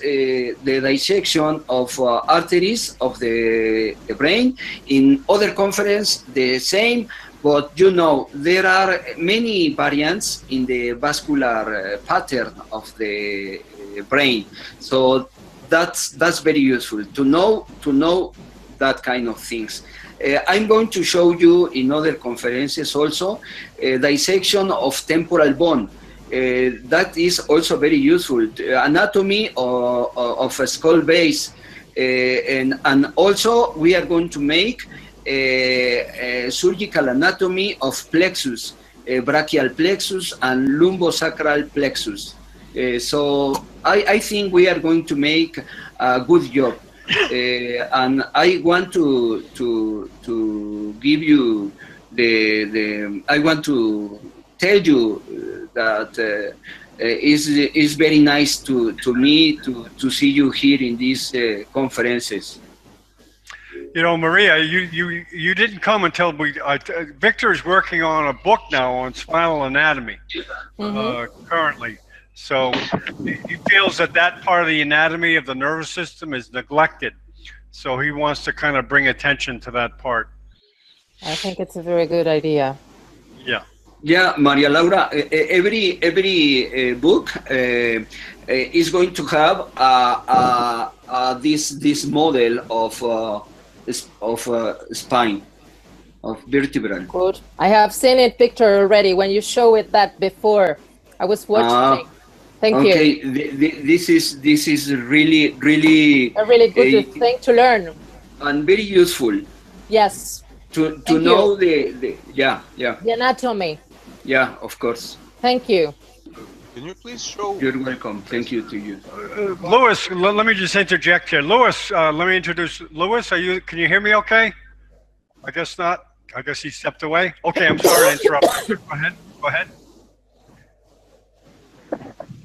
the dissection of uh, arteries of the, the brain. In other conference, the same, but you know there are many variants in the vascular pattern of the brain. So that's that's very useful to know to know that kind of things. Uh, I'm going to show you in other conferences also a dissection of temporal bone. Uh, that is also very useful. Uh, anatomy of, of a skull base. Uh, and, and also we are going to make a, a surgical anatomy of plexus, brachial plexus and lumbosacral plexus. Uh, so I, I, think we are going to make a good job. Uh, and I want to to to give you the the I want to tell you that uh, it's, it's very nice to, to me to, to see you here in these uh, conferences. You know, Maria, you, you, you didn't come until we. Uh, Victor is working on a book now on spinal anatomy mm-hmm. uh, currently. So he feels that that part of the anatomy of the nervous system is neglected. So he wants to kind of bring attention to that part. I think it's a very good idea. Yeah. Yeah, Maria Laura, every every uh, book uh, is going to have uh, uh this this model of uh, of uh, spine of vertebral. Good. I have seen it picture already when you show it that before. I was watching. Thank okay, you. Okay, this is this is really really a really good uh, thing to learn and very useful. Yes. To to Thank know the, the yeah yeah the anatomy. Yeah, of course. Thank you. Can you please show? You're welcome. Thank you to you. Uh, Louis, let me just interject here. Louis, uh, let me introduce Louis. Are you? Can you hear me? Okay. I guess not. I guess he stepped away. Okay, I'm sorry to interrupt. Go ahead. Go ahead.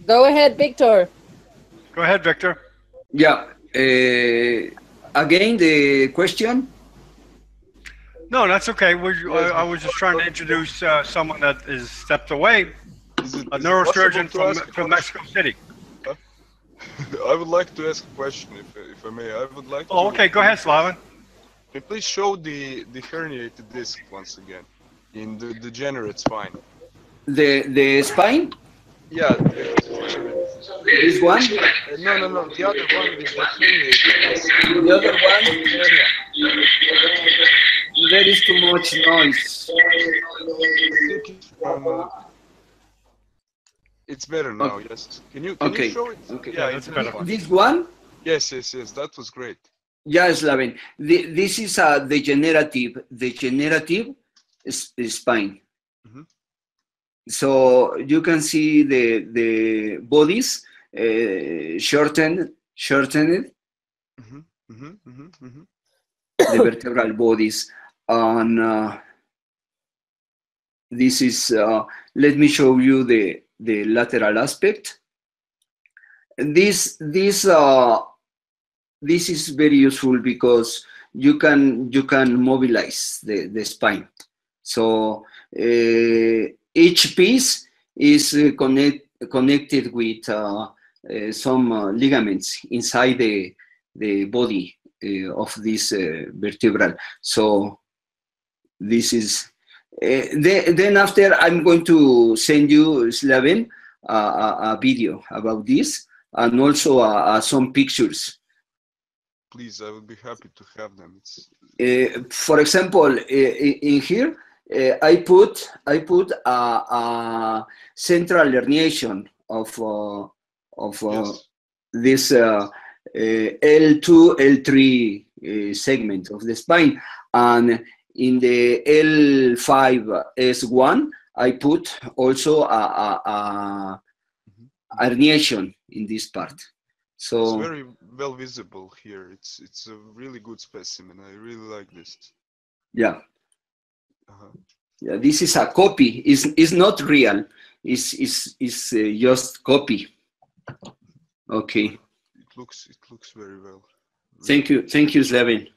Go ahead, Victor. Go ahead, Victor. Yeah. Uh, again, the question. No, that's okay. We're, I, I was just trying to introduce uh, someone that is stepped away, Is it, a neurosurgeon possible from, from? Mexico City. I would like to ask a question, if, if I may. I would like. Oh, to, okay. Go ahead, Slaven. Can you please show the the herniated disc once again in the degenerate spine? The the spine. Yeah. This one. Uh, no, no, no. The other one with the herniated. The other one. Hernia. There is too much noise. Um, it's better now. Okay. Yes. Can you can Okay. you show it? Okay. Yeah, Yeah, it's that's better. better. This one. Yes, yes, yes. That was great. Yes, Slaven. The, this is a degenerative, degenerative s- spine. So you can see the the bodies uh, shortened, shortened, hmm hmm hmm hmm the vertebral bodies, and uh, this is. Uh, let me show you the the lateral aspect. This this uh, this is very useful because you can you can mobilize the, the spine. So uh, each piece is uh, connect, connected with uh, uh, some uh, ligaments inside the the body uh, of this uh, vertebral. So this is. then, then after I'm going to send you Slaven a, a, a video about this and also uh, uh, some pictures Please, I would be happy to have them. Uh, for example, uh, in here, uh, I put I put a, a central herniation of uh, of uh, yes. this L2 L3 segment of the spine, and in the L5 S1, I put also a, a, a herniation in this part. So It's very well visible here. It's it's a really good specimen. I really like this. yeah. Uh-huh. Yeah, this is a copy. It's, it's not real. It's, it's, it's uh, just copy. Okay. It looks it looks very well. Thank you. Thank you, Slaven.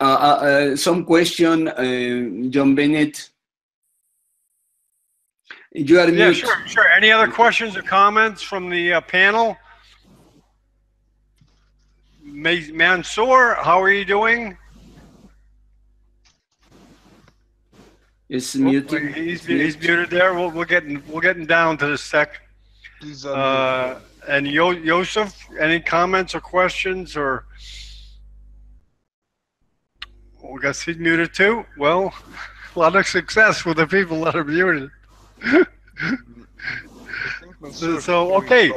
Uh, uh, uh, some question, uh, John Bennett. You are Yeah, mute. sure, sure. Any other questions or comments from the uh, panel? Ma- Mansoor, how are you doing? It's Oh, muted. He's, he's muted there. We'll, we're getting we're getting down to the sec. Please Uh, and Yo- Yosef, any comments or questions or? We got he's muted too. Well, a lot of success with the people that are muted. I so, okay.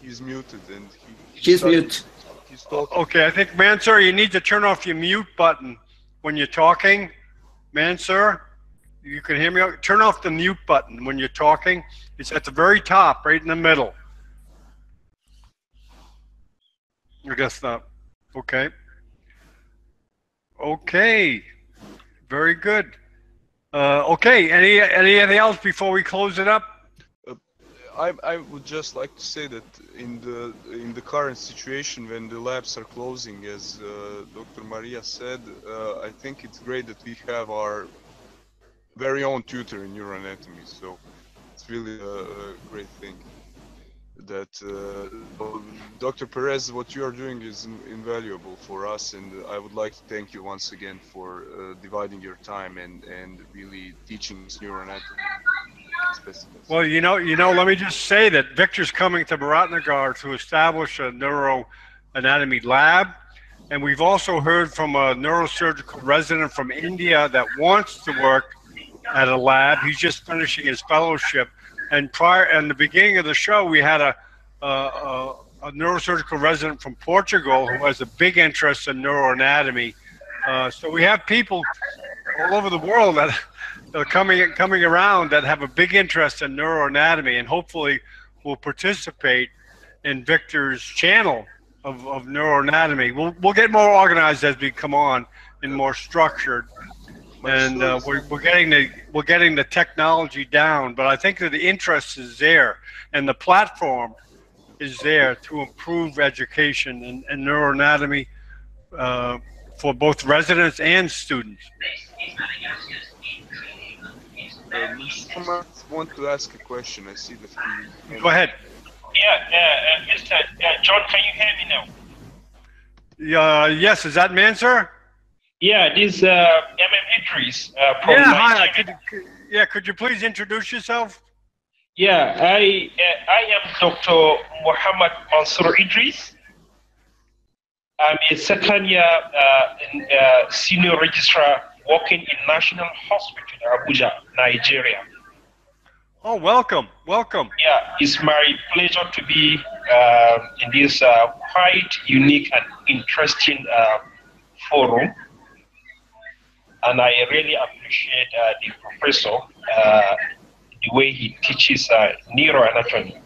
He's muted and he. She's started- mute. He's talking. Okay, I think Mansur, you need to turn off your mute button when you're talking. Mansur, you can hear me. Turn off the mute button when you're talking. It's at the very top, right in the middle. I guess not. Okay. Okay. Very good. Uh, okay. Any anything else before we close it up? I, I would just like to say that in the in the current situation when the labs are closing, as uh, Dr. Maria said, uh, I think it's great that we have our very own tutor in neuroanatomy. So it's really a, great thing. That uh, Dr. Perez, what you are doing is in- invaluable for us, and I would like to thank you once again for uh, dividing your time and and really teaching us neuroanatomy. Well, you know, you know. Let me just say that Victor's coming to Bharatnagar to establish a neuroanatomy lab, and we've also heard from a neurosurgical resident from India that wants to work at a lab. He's just finishing his fellowship, and prior, in the beginning of the show, we had a a, a, a neurosurgical resident from Portugal who has a big interest in neuroanatomy. Uh, so we have people all over the world that are coming coming around that have a big interest in neuroanatomy and hopefully will participate in Victor's channel of, of neuroanatomy. We'll we'll get more organized as we come on and more structured. And uh, we're, we're getting the we're getting the technology down, but I think that the interest is there and the platform is there to improve education and, and neuroanatomy uh, for both residents and students. Uh, Mr. Matt want to ask a question. I see that he. Go ahead. Yeah, uh, uh, Mr. Uh, John, can you hear me now? Uh, yes, is that Mansur? Yeah, this uh, MM Idris uh, from Yeah, hi. Could, could- yeah, could you please introduce yourself? Yeah, I uh, I am Dr. Muhammad Mansour Idris. I'm a second year uh, in, uh, senior registrar working in National Hospital, in Abuja, Nigeria. Oh, welcome, welcome. Yeah, it's my pleasure to be uh, in this uh, quite unique and interesting uh, forum. And I really appreciate uh, the professor, uh, the way he teaches uh, neuroanatomy.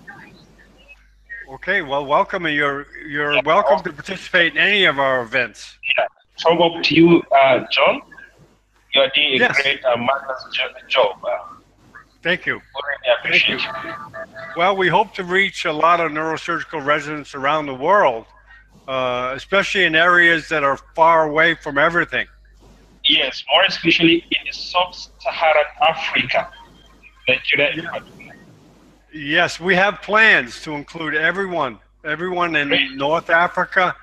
Okay, well, welcome. and You're you're welcome to participate in any of our events. Yeah, so up to you, uh, John. You're doing a Yes. great, uh, marvelous jo- job. Uh, Thank you. really appreciate you. Well, we hope to reach a lot of neurosurgical residents around the world, uh, especially in areas that are far away from everything. Yes, more especially in the sub-Saharan Africa, Nigeria. Yes, we have plans to include everyone, everyone in Great. North Africa,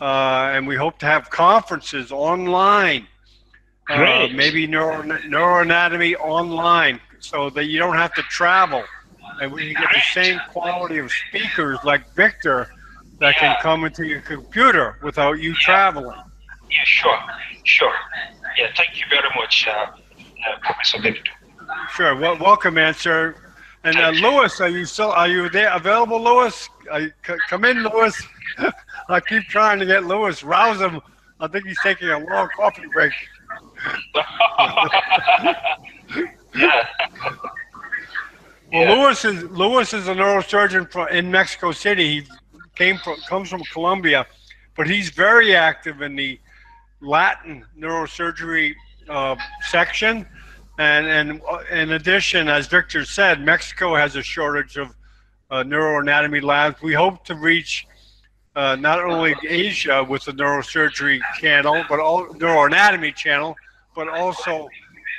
uh, and we hope to have conferences online. Uh, Great. maybe neuro, neuroanatomy online, so that you don't have to travel, and we can get the same quality of speakers like Victor that can come into your computer without you traveling. Yeah, sure, sure. Yeah, thank you very much, uh, uh, Professor Victor. Sure. Well, welcome, answer. And uh, Lewis, are you still are you there available, Lewis? You, c- come in, Lewis. I keep trying to get Lewis. Rouse him. I think he's taking a long coffee break. yeah, Well, Yeah. Lewis is Lewis is a neurosurgeon from, in Mexico City. He came from comes from Colombia, but he's very active in the Latin neurosurgery uh, section. And and uh, in addition, as Victor said, Mexico has a shortage of uh, neuroanatomy labs. We hope to reach uh, not only Asia with the neurosurgery channel, but all neuroanatomy channel, but also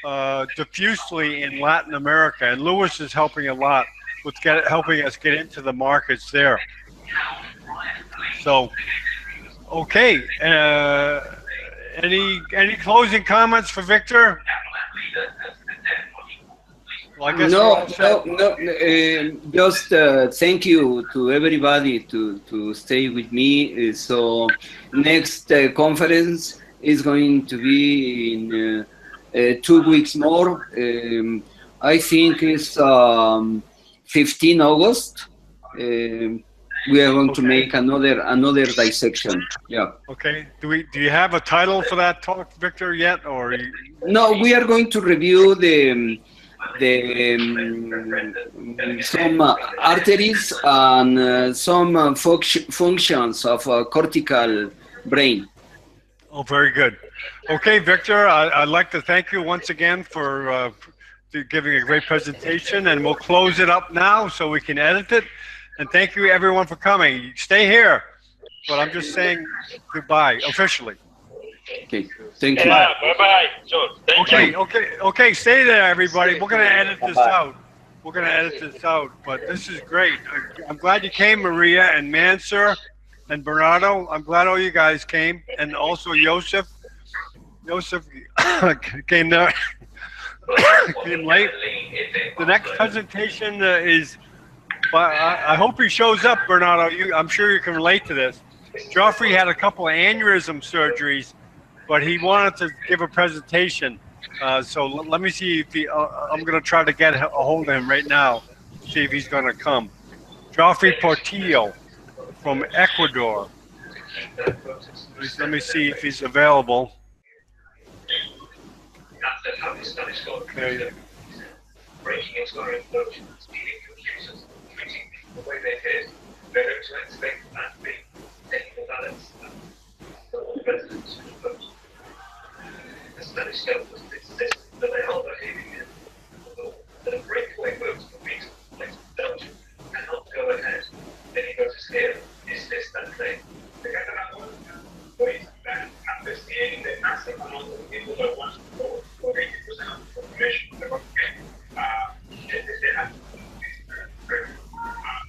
uh, diffusely in Latin America. And Lewis is helping a lot with get, helping us get into the markets there. So, okay. Uh, any any closing comments for Victor? Well, I guess we're No, no, no. Uh, just uh, thank you to everybody to, to stay with me. Uh, So next uh, conference is going to be in uh, uh, two weeks more. Um, I think it's um, 15 August. Um we are going to make another another dissection. Yeah. Okay. Do we? Do you have a title for that talk, Victor, yet, or? You, No, we are going to review the the um, some uh, arteries and uh, some uh, func- functions of uh, cortical brain. oh, very good. Okay, Victor. I, I'd like to thank you once again for uh, giving a great presentation, and we'll close it up now so we can edit it. And thank you, everyone, for coming. Stay here, but I'm just saying goodbye officially. Okay, thank you. Yeah, bye bye, George. Thank Okay, you. okay, okay. Stay there, everybody. We're gonna edit this out. We're gonna edit this out, but this is great. I- I'm glad you came, Maria and Mansur and Bernardo. I'm glad all you guys came, and also Joseph. Joseph came there, came late. The next presentation uh, is, but I, I hope he shows up, Bernardo. You, I'm sure you can relate to this. Joffrey had a couple of aneurysm surgeries, but he wanted to give a presentation. Uh, so l- let me see if he. Uh, I'm going to try to get a hold of him right now, see if he's going to come. Joffrey Portillo from Ecuador. Let me- see if he's available. Okay. breaking into the way they did, they're going to expect that to be technical balance. For all residents who vote. The Spanish government insists that they are behaving in the that breakaway vote for weeks like Belgium cannot go ahead. Any voters here dismiss that claim. Investigating the massive amount of people that want to vote for 80% of the population. Uh, they- they have uh,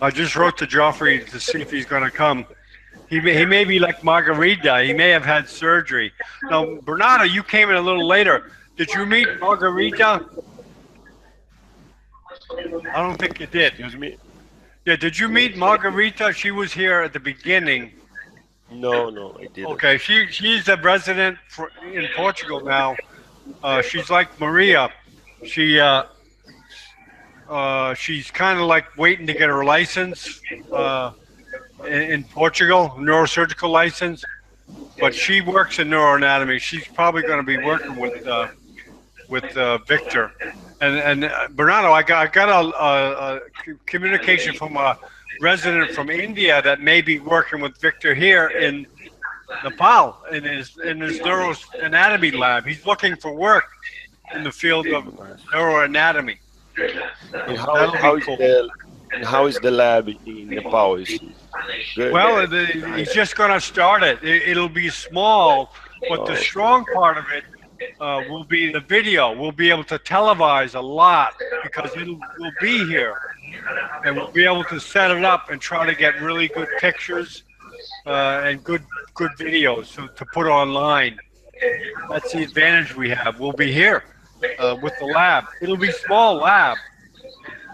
I just wrote to Joffrey to see if he's going to come. He may, he may be like Margarita. He may have had surgery. Now, Bernardo, you came in a little later. Did you meet Margarita? I don't think you did. Excuse me. Yeah, did you meet Margarita? She was here at the beginning. No, no, I didn't. Okay, she she's a resident for, in Portugal now. Uh, she's like Maria. She uh, uh, she's kind of like waiting to get her license uh, in, in Portugal, neurosurgical license. But she works in neuroanatomy. She's probably going to be working with uh, with uh, Victor. And and uh, Bernardo, I got I got a, a, a communication from a resident from India that may be working with Victor here in Nepal in his in his neuroanatomy lab. He's looking for work in the field of neuroanatomy. And how, how is the how is the lab in Nepal? Is? Well, the, he's just going to start it. it. It'll be small, but the strong part of it uh, will be the video. We'll be able to televise a lot because it'll will be here, and we'll be able to set it up and try to get really good pictures uh, and good good videos to, to put online. That's the advantage we have. We'll be here uh, with the lab. It'll be small lab,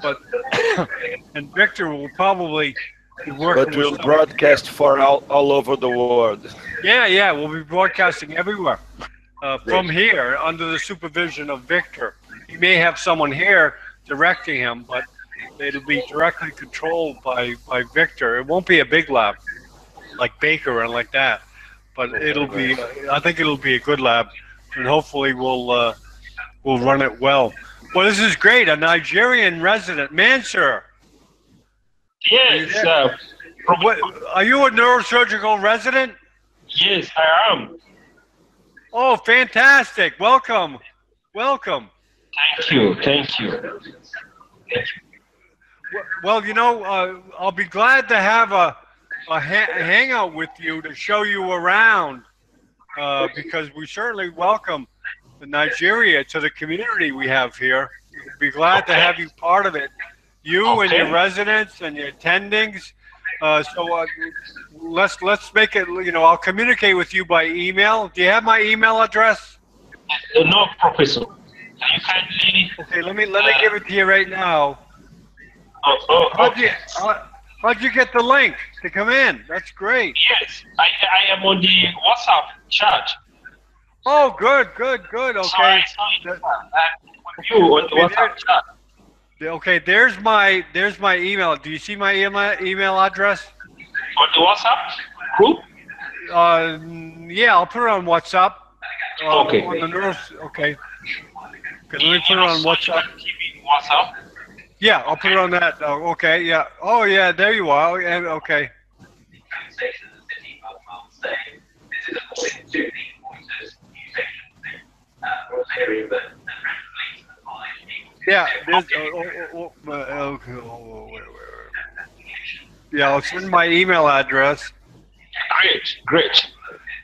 but and Victor will probably be working. but we'll broadcast for all, all over the world. yeah, yeah, we'll be broadcasting everywhere uh, from here under the supervision of Victor. He may have someone here directing him, but it'll be directly controlled by, by Victor. It won't be a big lab like Baker and like that, but it'll be. I think it'll be a good lab, and hopefully we'll uh, we'll run it well. Well, this is great. A Nigerian resident, Mansur. Yes, uh, from, What, are you a neurosurgical resident? yes, I am. Oh, fantastic! Welcome, welcome. Thank you, thank you. Thank you. Well, you know, uh, I'll be glad to have a, a, ha- a hangout with you to show you around uh, because we certainly welcome Nigeria to the community we have here. We'd be glad to have you part of it. You and your residents and your attendings. Uh, so uh, let's let's make it. You know, I'll communicate with you by email. Do you have my email address? No, Professor. You kindly? Okay, let me let me give it to you right now. Oh, oh, How'd you okay. how, how'd you get the link to come in? That's great. Yes, I, I am on the WhatsApp chat. Oh, good, good, good. Okay, saw it, with you on the Okay, WhatsApp chat. okay. There's my there's my email. Do you see my email email address? On the WhatsApp group? Uh, yeah, I'll put it on WhatsApp. Uh, Okay. On the nurse. Okay. Okay, let me put it on WhatsApp. TV WhatsApp. Yeah, I'll put it on that. Oh, okay. Yeah. Oh, yeah. There you are. Yeah, Okay. Yeah. There's. Oh, oh, oh, uh. Oh, oh, wait, wait, wait. Yeah, I'll send my email address. Great, great.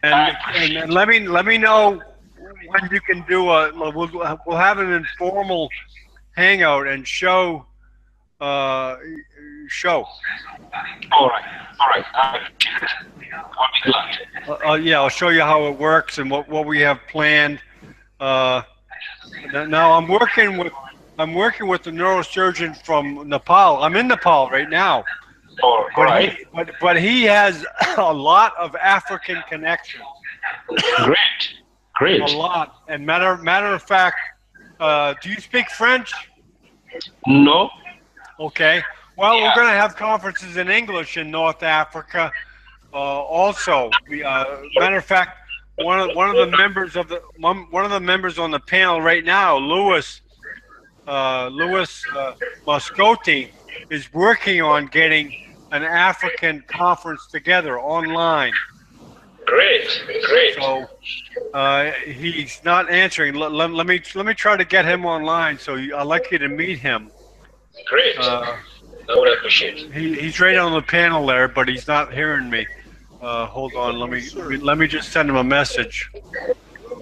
And, and, and let me let me know when you can do a we'll, we'll have an informal hangout and show uh show All right, all right. I'll I'll be glad. uh, uh, yeah i'll show you how it works and what what we have planned uh now i'm working with i'm working with the neurosurgeon from nepal i'm in nepal right now all but right. he, but, but he has a lot of african connections Great, great. a lot and matter matter of fact uh do you speak french No, Okay. Well, Yeah. we're going to have conferences in English in North Africa. Uh, also, we, uh, matter of fact, one of one of the members of the one, one of the members on the panel right now, Louis uh, Louis uh, Moscotti, is working on getting an African conference together online. great, great. So uh, he's not answering. Let, let, let me let me try to get him online. So I'd like you to meet him. Great. Uh, I would appreciate it. He, he's right on the panel there, but he's not hearing me. Uh, hold on, let me let me just send him a message.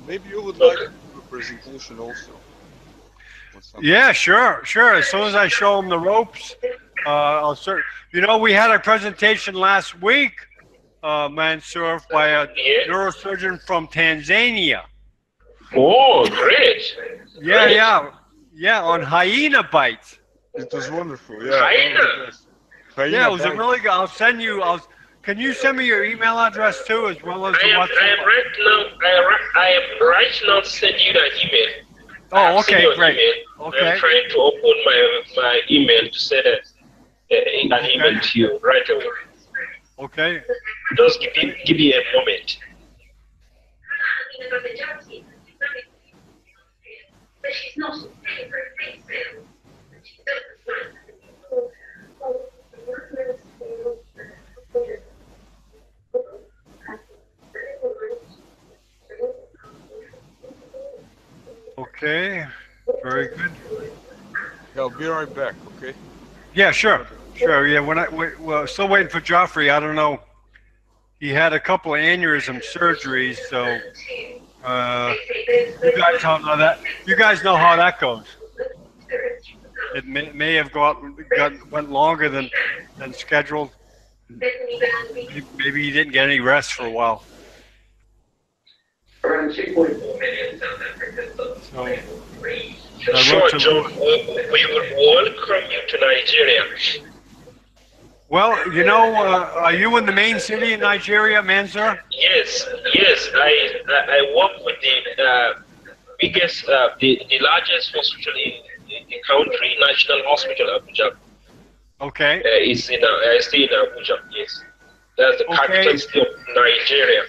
Maybe you would like to do a presentation also. Yeah, sure, sure. As soon as I show him the ropes, uh, I'll start. You know, we had a presentation last week, uh, Mansour, by a Yeah. neurosurgeon from Tanzania. Oh, great. Yeah, Great. yeah, yeah, on hyena bites. It was wonderful. Yeah. Hyena. one of the best. Hyena Yeah, it was a really good. I'll send you. I'll. Can you send me your email address too, as well as I the am, I am right now. Oh, I am, I am right now sending you an email. Oh, okay, great. Email. Okay. I'm trying to open my my email to send a, a, uh, an email to you right away. Okay. Just give me give me a moment. But she's not in favor of racism. She doesn't Okay. Very good. Yeah, I'll be right back. Okay. Yeah, sure, sure. Yeah, when I we, well, still waiting for Joffrey. I don't know. He had a couple of aneurysm surgeries, so uh, you guys know how that. You guys know how that goes. It may, may have got, got went longer than than scheduled. Maybe maybe he didn't get any rest for a while. Around 2.4 million South Africans So Sure, to Joe. We, will welcome you to Nigeria. Well, you know, uh, are you in the main city in Nigeria, Mansour? Yes, yes. I I, work with the uh, biggest, uh, the, the largest hospital in, the country, National Hospital Abuja. Okay. Uh, it's in uh, I stay in Abuja. Yes, that's the Okay. capital city of Nigeria.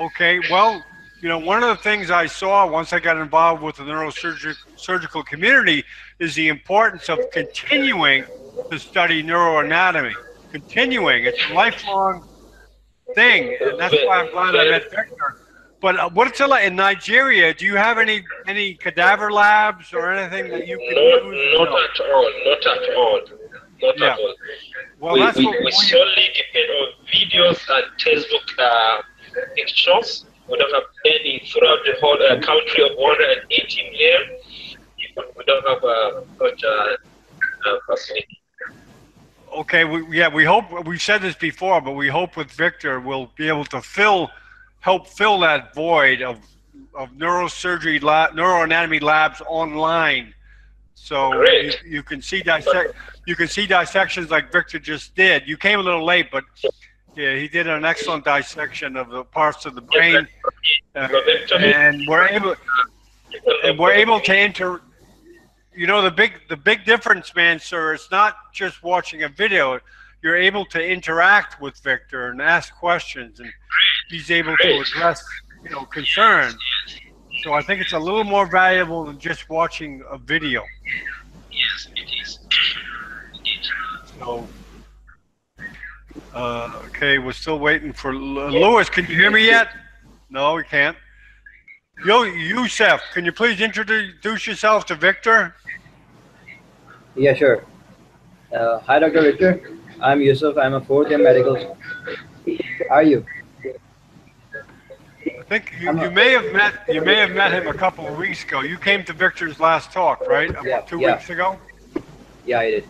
Okay, well, you know, one of the things I saw once I got involved with the neurosurgical surgical community is the importance of continuing to study neuroanatomy. Continuing, it's a lifelong thing, and that's why I'm glad I met Victor. But uh, what's it like in Nigeria? Do you have any any cadaver labs or anything that you can Not, use? not at all. Not at all. not Yeah. at all. Well, we, that's we, what we we, solely depend on videos and textbook uh, pictures. We don't have any throughout the whole uh, country of 118 million people. We don't have uh, such a uh, facility. okay. We, yeah, we hope we've said this before, but we hope with Victor we'll be able to fill, help fill that void of of neurosurgery lab, neuroanatomy labs online. So you, you can see dissect, you can see dissections like Victor just did. You came a little late, but yeah, he did an excellent dissection of the parts of the brain, uh, and we're able and we're able to enter. You know the big the big difference, Mansur. It's not just watching a video. You're able to interact with Victor and ask questions, and he's able to address you know concerns. So I think it's a little more valuable than just watching a video. Yes, it is. Indeed. So, uh, okay, we're still waiting for L- Lewis. Can you hear me yet? No, we can't. Yo, Yusef, can you please introduce yourself to Victor? Yeah, sure. Uh, hi, Dr. Victor. I'm Yusuf. I'm a fourth year medical. How are you? I think you, you may have met you may have met him a couple of weeks ago. You came to Victor's last talk, right? About Yeah, two yeah. weeks ago. Yeah, I did.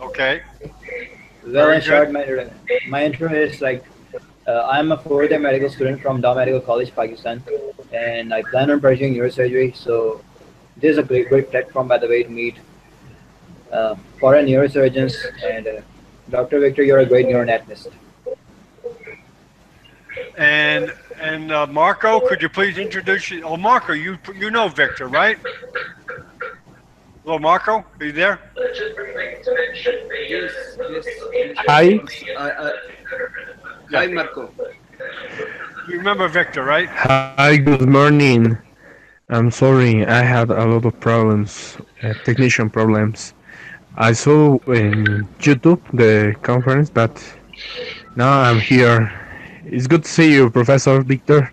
Okay. Well, in short, my, my intro is like uh, I'm a fourth year medical student from Dow Medical College, Pakistan, and I plan on pursuing neurosurgery. So, this is a great, great platform, by the way, to meet uh, foreign neurosurgeons. And uh, Dr. Victor, you're a great neuroanatomist. And and uh, Marco, could you please introduce you? Oh, Marco, you you know Victor, right? Hello, Marco. Are you there? Yes, yes. Hi. I, I, uh, uh, hi, Marco. You remember Victor, right? Hi, good morning. I'm sorry, I had a lot of problems, uh, technician problems. I saw in YouTube the conference, but now I'm here. It's good to see you, Professor Victor.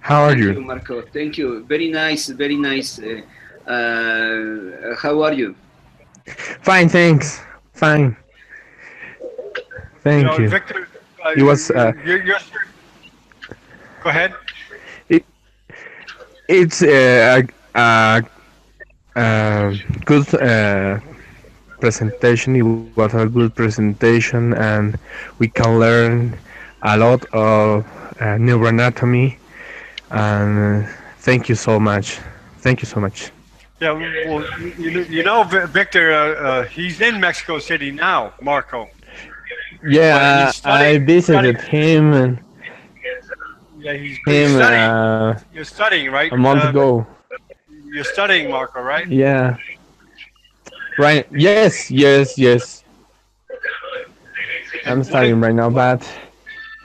How are Thank you, you? Marco. Thank you. Very nice, very nice. Uh, Uh, how are you? Fine, thanks. Fine. Thank know, you. Victor, uh, It was, uh, you're, you're, go ahead. It, It's uh, a, a, a good uh, presentation. It was a good presentation, and we can learn a lot of uh, neuroanatomy. And uh, thank you so much. Thank you so much. Yeah, well, you, you- know, Victor, uh, uh, he's in Mexico City now, Marco. Yeah, he's I studying- visited him and Yeah, he's he's him studying. uh, you're studying, right? a month Uh, ago. You're studying, Marco, right? Yeah. Right. Yes. Yes. Yes. I'm studying right now, but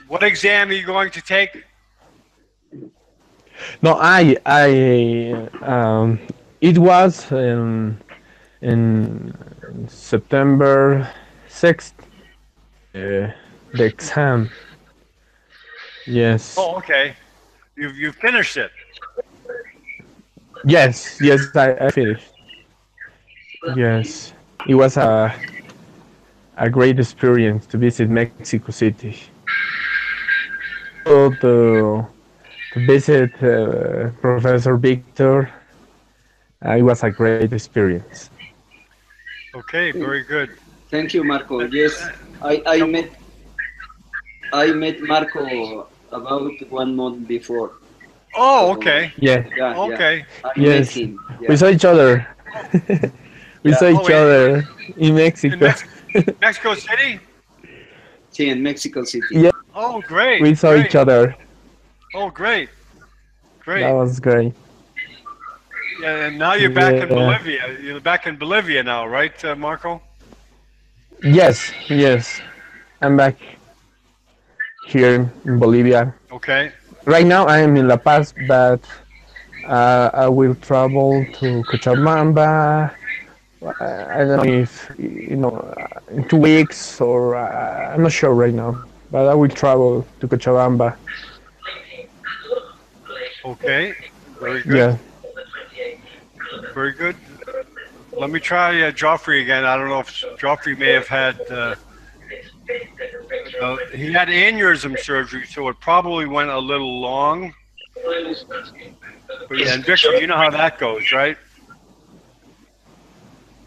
What exam are you going to take? No, I, I, um, it was in, in September 6th, uh, the exam. Yes. Oh, okay. You've you finished it. Yes, yes, I, I finished. Yes, it was a, a great experience to visit Mexico City. So to, to visit uh, Professor Victor, Uh, it was a great experience. Okay, very good. Thank you, Marco. Yes, I, I met I met Marco about one month before. Oh, okay. Yeah. Yeah, Okay. yeah. I Yes. met him. We saw each other. we Yeah. saw Oh, each wait. other in Mexico. In Mex- Mexico City? Sí, in Mexico City. Yeah. Oh, great. we saw great. each other. Oh, great. Great. That was great. Yeah, and now you're back in Bolivia. You're back in Bolivia now, right, uh, Marco? Yes, yes. I'm back here in Bolivia. Okay. Right now I am in La Paz, but uh, I will travel to Cochabamba. Uh, I don't know if, you know, uh, in two weeks or uh, I'm not sure right now, but I will travel to Cochabamba. Okay. Very good. Yeah. Very good. let me try uh, Joffrey again. I don't know if Joffrey may have had. Uh, uh, he had aneurysm surgery, so it probably went a little long. But yeah, and Victor, you know how that goes, right?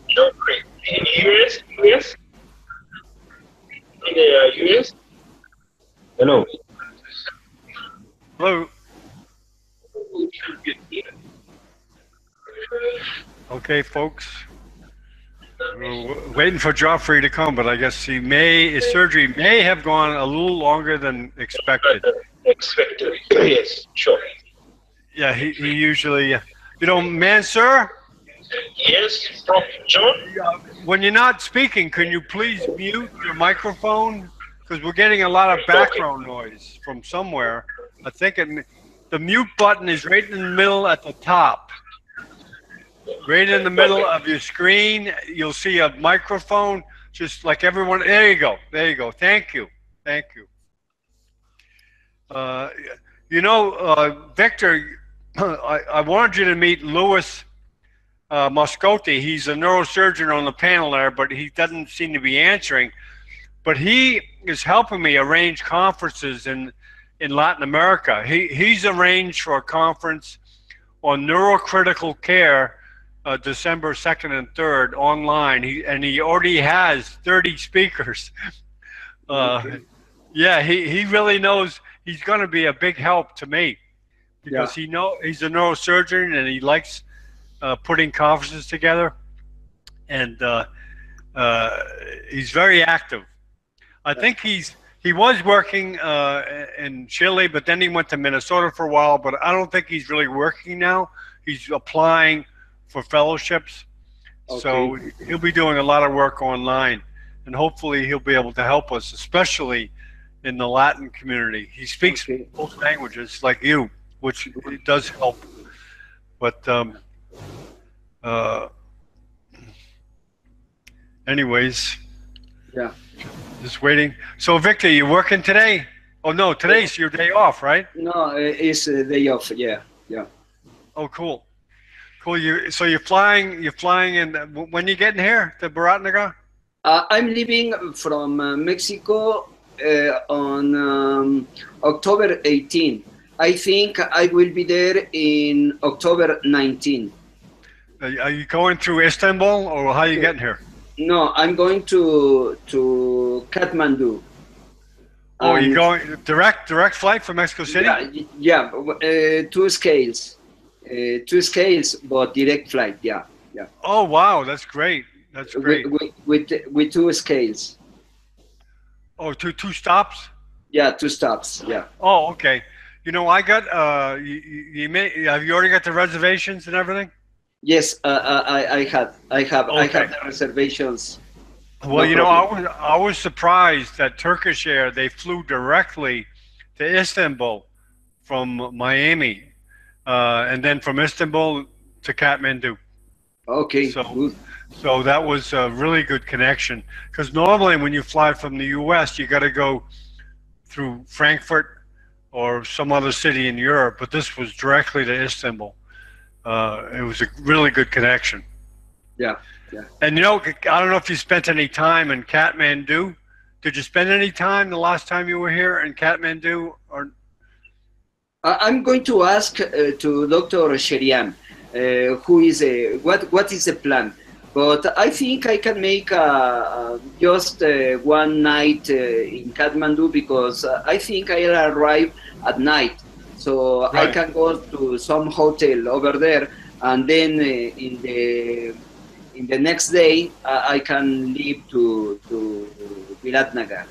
Joffrey, in US, US, in the US. Hello. Hello. Okay, folks. We're waiting for Joffrey to come, but I guess he may his surgery may have gone a little longer than expected. Expected. yes, sure. Yeah, he, he usually, uh, you know, Mansur, Yes, Prof. John. when you're not speaking, can you please mute your microphone? Because we're getting a lot of background noise from somewhere. I think it, the mute button is right in the middle at the top. Right in the middle of your screen, you'll see a microphone, just like everyone. There you go. There you go. Thank you. Thank you. Uh, you know, uh, Victor, I, I wanted you to meet Louis uh, Moscotti. He's a neurosurgeon on the panel there, but he doesn't seem to be answering. But he is helping me arrange conferences in in Latin America. He he's arranged for a conference on neurocritical care, uh, December second and third online. He and he already has thirty speakers. Uh, Yeah, he, he really knows he's going to be a big help to me because he know he's a neurosurgeon and he likes uh, putting conferences together, and uh, uh, he's very active. I think he's he was working uh, in Chile, but then he went to Minnesota for a while. But I don't think he's really working now. He's applying for fellowships, so he'll be doing a lot of work online, and hopefully he'll be able to help us, especially in the Latin community. He speaks Okay. both languages like you, which does help. But um, uh, anyways, Yeah. just waiting. So Victor, you working today? Oh no, today's your day off, right? No, it's a day off. Yeah, yeah. Oh, cool, cool. You so you're flying? You're flying in? When you getting here to Biratnagar? Uh, I'm leaving from uh, Mexico uh, on um, October 18. I think I will be there in October 19. Are you- are you going through Istanbul, or how are you getting here? No, I'm going to to Kathmandu. Oh, you going direct direct flight from Mexico City? Yeah, yeah uh, two scales, two scales, but direct flight. Yeah, yeah. Oh wow, that's great. That's great. With, with, with with two scales. Oh, two two stops. Yeah, two stops. Yeah. Oh, okay. You know, I got uh, you, you may have you already got the reservations and everything? Yes, uh, uh, I I have I have I have the reservations. Well, No you know, I was I was surprised that Turkish Air they flew directly to Istanbul from Miami, uh, and then from Istanbul to Kathmandu. Okay. So- So that was a really good connection. Because normally when you fly from the U.S., you got to go through Frankfurt or some other city in Europe, but this was directly to Istanbul. Uh, it was a really good connection. Yeah. Yeah. And you know, I don't know if you spent any time in Kathmandu. Did you spend any time the last time you were here in Kathmandu? Or I'm going to ask uh, to Dr. Sheriam, uh, who is a, what what is the plan? But I think I can make uh, just uh, one night uh, in Kathmandu because I think I'll arrive at night, so I can go to some hotel over there, and then uh, in the in the next day uh, I can leave to to Biratnagar.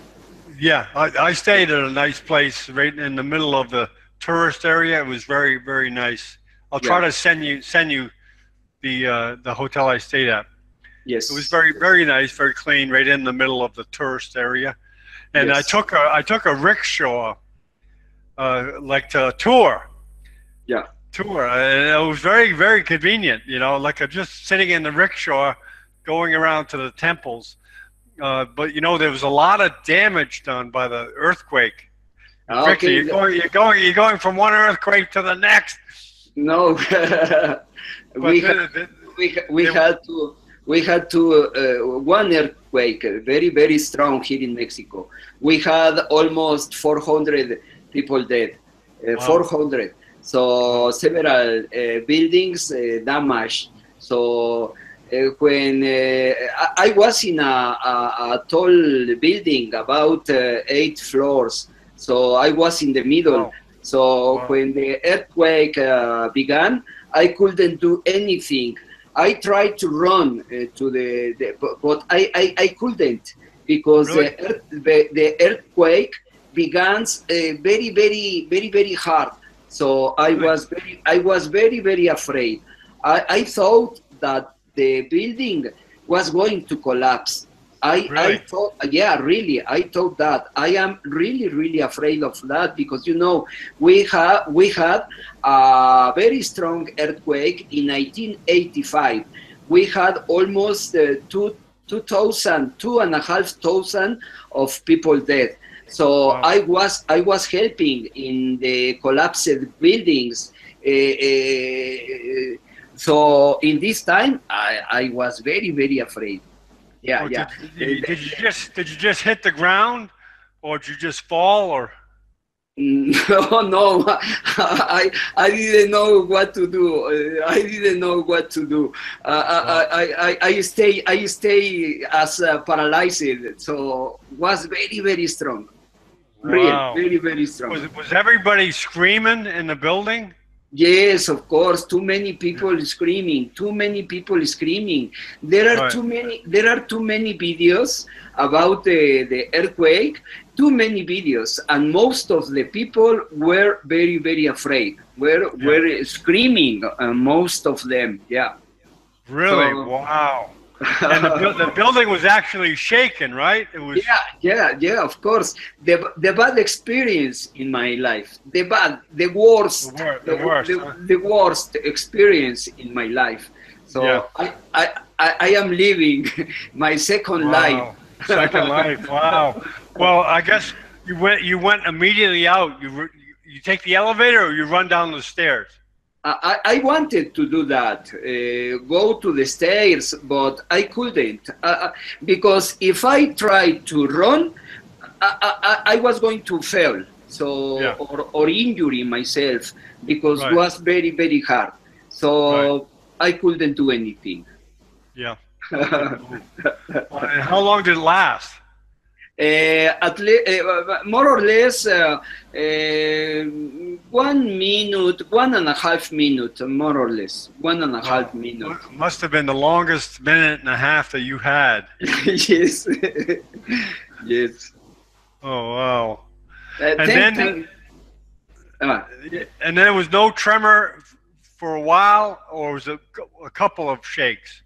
yeah, I, I stayed at a nice place right in the middle of the tourist area. It was very very nice. I'll try Yeah. to send you send you the uh, the hotel I stayed at. Yes, It was very very nice, very clean, right in the middle of the tourist area. And I took a I took a rickshaw, uh, like to a tour. Yeah. Tour, and it was very very convenient. You know, like I'm just sitting in the rickshaw, going around to the temples. Uh, but you know, there was a lot of damage done by the earthquake. Victor, you're going, you're going, you're going from one earthquake to the next. No, we had we, we had to we had to uh, one earthquake, very very strong here in Mexico. We had almost 400 people dead, uh, Wow. 400. So several uh, buildings uh, damaged. So uh, when uh, I, I was in a, a, a tall building, about uh, eight floors, so I was in the middle. Wow. So Wow. when the earthquake uh, began, I couldn't do anything. I tried to run uh, to the, the but- I, I, I couldn't because Really? the, earth, the, the earthquake began uh, very very very very hard. So I Really? was very I was very very afraid. I, I thought that the building was going to collapse. I, I thought, yeah, really, I thought that. I am really, really afraid of that because you know we have we had a very strong earthquake in 1985. We had almost uh, two, 2,000, two and a half thousand of people dead. So Wow. I was I was helping in the collapsed buildings. Uh, uh, so in this time, I, I was very very afraid. Yeah, Or yeah. Did, did, you- just did you just hit the ground, or did you just fall, or No, no, I I didn't know what to do. Uh, I didn't know what to do. Uh, I, I, I I stay I stay as uh, paralyzed. So was very very strong. Real, Wow. very very strong. was was everybody screaming in the building? Yes, of course. Too many people screaming. Too many people screaming. There are Right. too many. There are too many videos about the, the earthquake. Too many videos, and most of the people were very very afraid. Were Yeah. were screaming. Uh, most of them. Yeah. Really? So- wow. And the, the building was actually shaken, right? It was. Yeah, yeah, yeah. Of course, the the bad experience in my life, the bad, the worst, The wor- the worst, the, huh? the worst experience in my life. So Yeah. I, I, I, I am living my second life. Second life. Wow. Well, I guess you went you went immediately out. You you take the elevator or you run down the stairs. I, I wanted to do that, uh, go to the stairs, but I couldn't uh, uh, because if I tried to run, I, I, I was going to fail. So Yeah. or, or injury myself because Right. it was very very hard. So I couldn't do anything. Yeah. And how long did it last? Uh, at le- uh, more or less uh, uh, one minute, one and a half minute, more or less, one and a half minute. Must have been the longest minute and a half that you had. yes, yes. Oh wow. Uh, And then- Ah, And there was no tremor for a while, or was it a couple of shakes?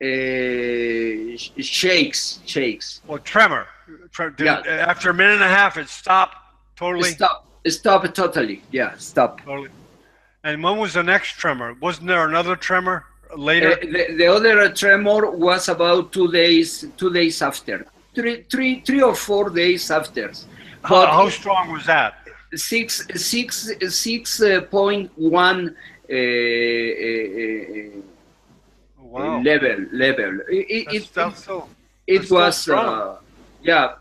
Uh, shakes, shakes. Or tremor. Did- Yeah. After a minute and a half, it stopped totally. Stop, It stopped totally. Yeah, stop. Totally. And when was the next tremor? Wasn't there another tremor Uh, later? the, the other tremor was about two days, two days after, three, three, three or four days after. how, But how strong was that? six, six, six uh, point one uh, uh, Wow. level, level. It, it, it, so, it was, uh, yeah,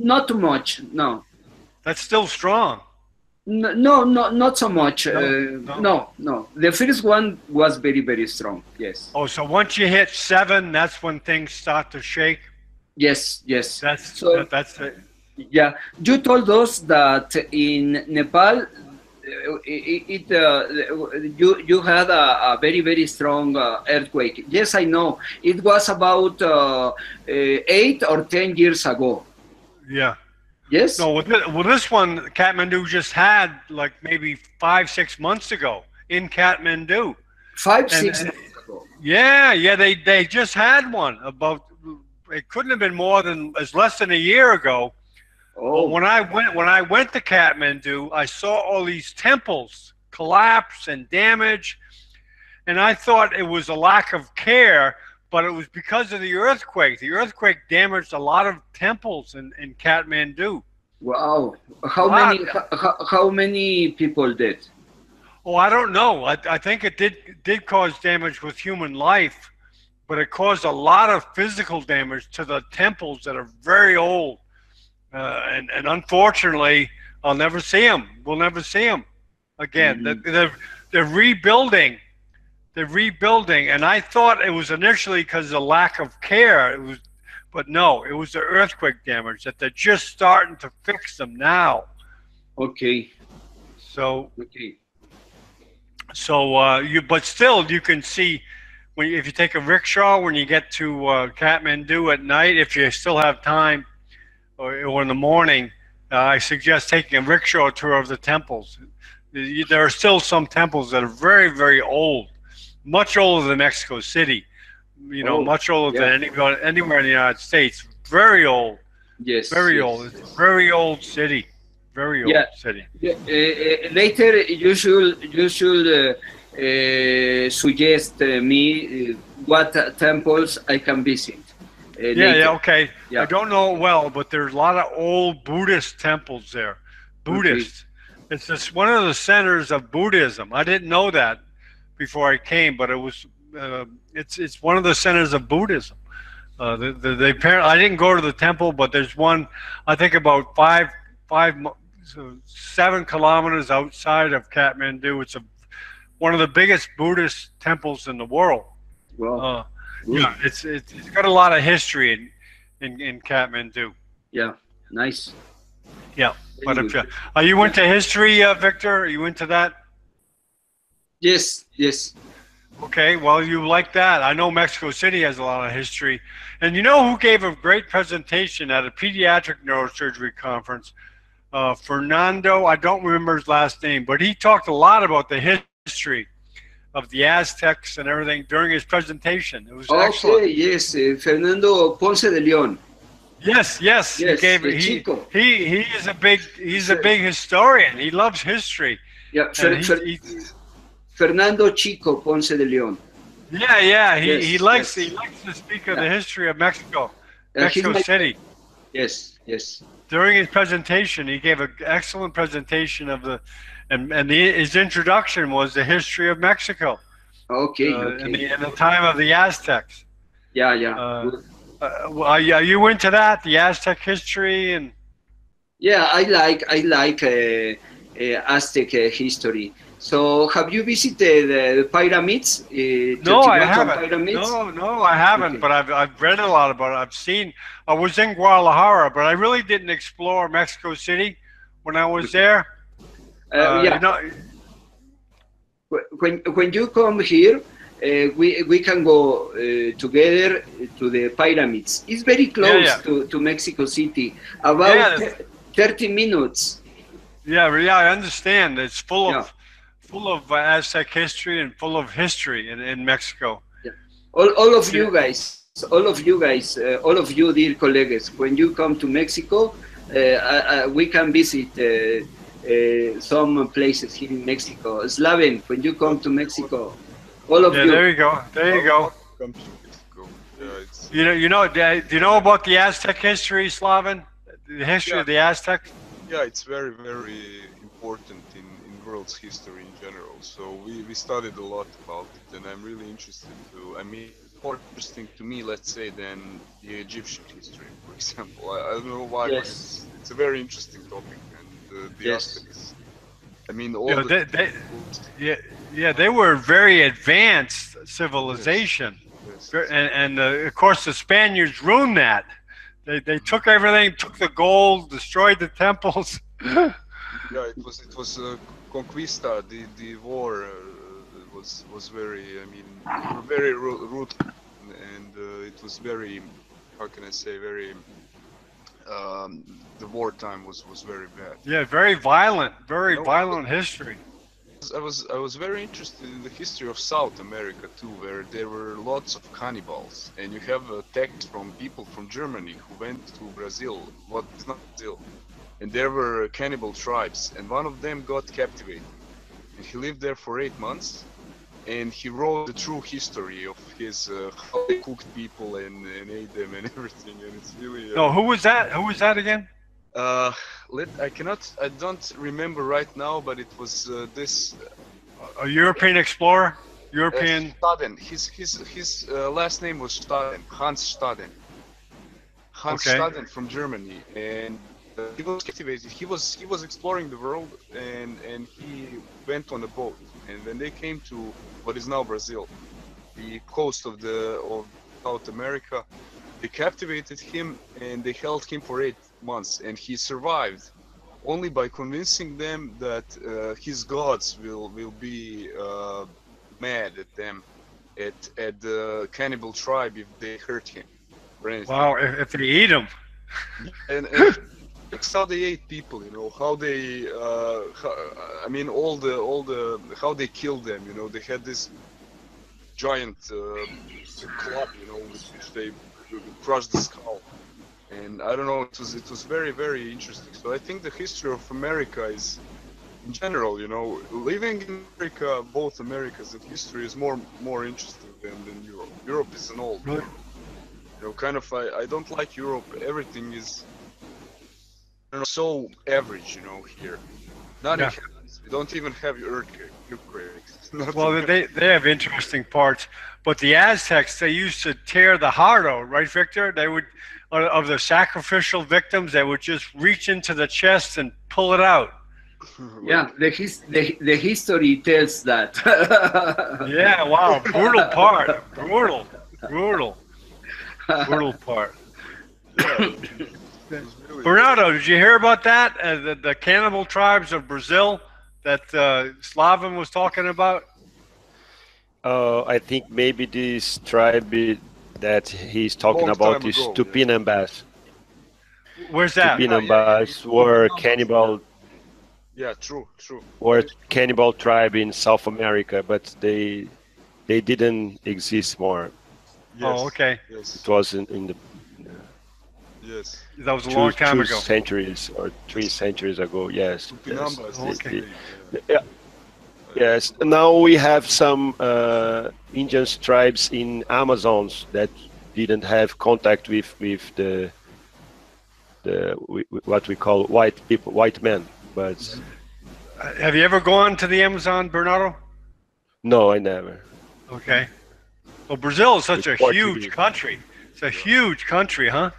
not too much. No, that's still strong. no, no, no not so much. No, uh, no. no, no. The first one was very, very strong. Yes, Oh, so once you hit seven, that's when things start to shake. yes, yes. That's So- that, that's it. Yeah, you told us that in Nepal, it, it uh, you you had a, a very very strong uh, earthquake. Yes, I know. It was about uh, uh, eight or ten years ago. Yeah. Yes. No, with this, well, this one Kathmandu just had like maybe five, six months ago in Kathmandu. Five And- six and- months ago. Yeah, yeah, they they just had one about. It couldn't have been more than as less than a year ago. Oh, When I went when I went to Kathmandu, I saw all these temples collapse and damage, and I thought it was a lack of care, but it was because of the earthquake. The earthquake damaged a lot of temples in, in Kathmandu. wow! How many how, how many people did? Oh, I don't know. I, I think it did did cause damage with human life, but it caused a lot of physical damage to the temples that are very old. Uh, and, and unfortunately, I'll never see them. We'll never see them again. Mhm. They're, they're, they're rebuilding. They're rebuilding. And I thought it was initially because of lack of care. It was, but no, it was the earthquake damage that they're just starting to fix them now. Okay. So Okay. So uh, you, but still, you can see when if you take a rickshaw when you get to uh, Kathmandu at night, if you still have time, or, or in the morning, uh, I suggest taking a rickshaw tour of the temples. There are still some temples that are very, very old, much older than Mexico City. You know, Oh, much older yeah. than anywhere, anywhere in the United States. Very old, Yes. very yes. old. It's a very old city. Very old Yeah. city. Yeah, uh, later, you should you should uh, uh, suggest uh, me uh, what uh, temples I can visit. Yeah, yeah, okay. Yeah. I don't know it well, but there's a lot of old Buddhist temples there. Buddhist. It's just one of the centers of Buddhism. I didn't know that before I came, but it was. Uh, it's it's one of the centers of Buddhism. Uh, the, the, the apparent, I didn't go to the temple, but there's one. I think about five five so seven kilometers outside of Kathmandu. It's a one of the biggest Buddhist temples in the world. Wow. Uh. Yeah, it's, it's it's got a lot of history in in, in Kathmandu. Yeah. Nice. Yeah, but if you, are you into history, uh, Victor? Are you into that? Yes. Yes. Okay, well, you like that. I know Mexico City has a lot of history. And you know who gave a great presentation at a pediatric neurosurgery conference? Uh, Fernando, I don't remember his last name, but he talked a lot about the history of the Aztecs and everything during his presentation. It was Okay. excellent. Yes. Uh, Fernando Ponce de Leon. Yes, yes, Yes, he gave he, Chico. he he is a big he's a big historian. He loves history. Yeah. Fer- And Fer- he, he, Fernando Chico Ponce de Leon. yeah, yeah, he, Yes, he likes yes. he likes to speak of the history of Mexico, Uh, Mexico my- City. Yes. Yes. During his presentation, he gave an excellent presentation of the, and and the, his introduction was the history of Mexico Okay. uh, okay. in, the, in the time of the Aztecs. yeah. Yeah. uh, Uh, are, you, are you into that? The Aztec history and Yeah, I like I like uh, uh, Aztec uh, history. So, have you visited uh, the pyramids? Uh, No, I haven't. Pyramids? No, no, I haven't. Okay. But I've I've read a lot about it. I've seen. I was in Guadalajara, but I really didn't explore Mexico City when I was there. Uh, Uh, yeah. when when you come here, uh, we we can go uh, together to the pyramids. It's very close yeah. To, to Mexico City, about Yeah, thirty minutes. yeah, yeah. I understand. It's full of Yeah. full of Aztec history and full of history in, in Mexico. All, all of you guys, all of you guys, uh, all of you dear colleagues, when you come to Mexico, uh, uh, uh, we can visit uh, uh, some places here in Mexico. Slaven, when you come to Mexico, all of Yeah, you. there you go. There you go. Come to Mexico. Yeah, You know, you know. Do you know about the Aztec history, Slaven? The history of the Aztecs. yeah, it's very very important in, in world's history in general. So we, we studied a lot about it, and I'm really interested to. I mean, more interesting to me, let's say, than the Egyptian history, for example. I, I don't know why, but Yes. it's, it's a very interesting topic, and the Yes. Aztecs. I mean, all Yeah, the they, they, yeah, yeah, they were very advanced civilization. yes, Ver- and, and uh, of course the Spaniards ruined that. They, they took everything, took the gold, destroyed the temples. yeah, it was it was uh, conquista. The the war uh, was was very. I mean, very rude, and uh, it was very. How can I say? Very. Um, the wartime was was very bad. yeah, very violent, very No, violent history. I was I was very interested in the history of South America too, where there were lots of cannibals, and you have a text from people from Germany who went to Brazil. What is not Brazil, and there were cannibal tribes, and one of them got captivated, and he lived there for eight months, and he wrote the true history of his uh, how they cooked people and, and ate them and everything, and it's really. Uh, No, who was that? Who was that again? uh, let I cannot I don't remember right now, but it was uh, this A European explorer? European. Staden. His his his uh, last name was Staden. Hans Staden. Hans Okay. Staden from Germany, and uh, he was captivated. He was he was exploring the world, and and he went on a boat. And when they came to what is now Brazil, the coast of the of South America, they captivated him and they held him for eight months, and he survived only by convincing them that uh, his gods will will be uh, mad at them, at at the cannibal tribe if they hurt him. Wow, if, if they eat them. And, and it's how they ate people, you know, how they, uh, how, I mean, all the all the how they killed them, you know, they had this giant uh, club, you know, with which they crushed the skull. And I don't know, it was it was very very interesting. So I think the history of America is, in general, you know, living in America, both Americas and history is more more interesting than, than Europe. Europe is an old. You know, kind of I, I don't like Europe. Everything is you know, so average, you know, here. Not Yeah. in We don't even have earthquake, earthquakes. Well, they they have interesting parts, but the Aztecs they used to tear the heart out, right, Victor? They would of of the sacrificial victims, they would just reach into the chest and pull it out. Yeah, the, his, the, the history tells that. Yeah, wow, brutal part, brutal, brutal, brutal part. Bernardo, did you hear about that? Uh, the, the cannibal tribes of Brazil that uh, Slaven was talking about? Uh, I think maybe this tribe that he's talking Long about is ago, Tupinambás. Where's that? Tupinambás were cannibal Yeah, true, true. were cannibal tribe in South America, but they they didn't exist more. Yes. Oh, okay. Yes. It was in, in the Yes. That was a two, long time two ago. centuries or three centuries ago. Yes. yes. Tupinambas, They- Okay. they- yeah. Yes. Now we have some uh, Indian tribes in Amazons that didn't have contact with with the the we, we- what we call white people, white men. But Uh, Have you ever gone to the Amazon, Bernardo? no, I never. Okay. Well, Brazil is such With a huge country. It's a huge country, huh?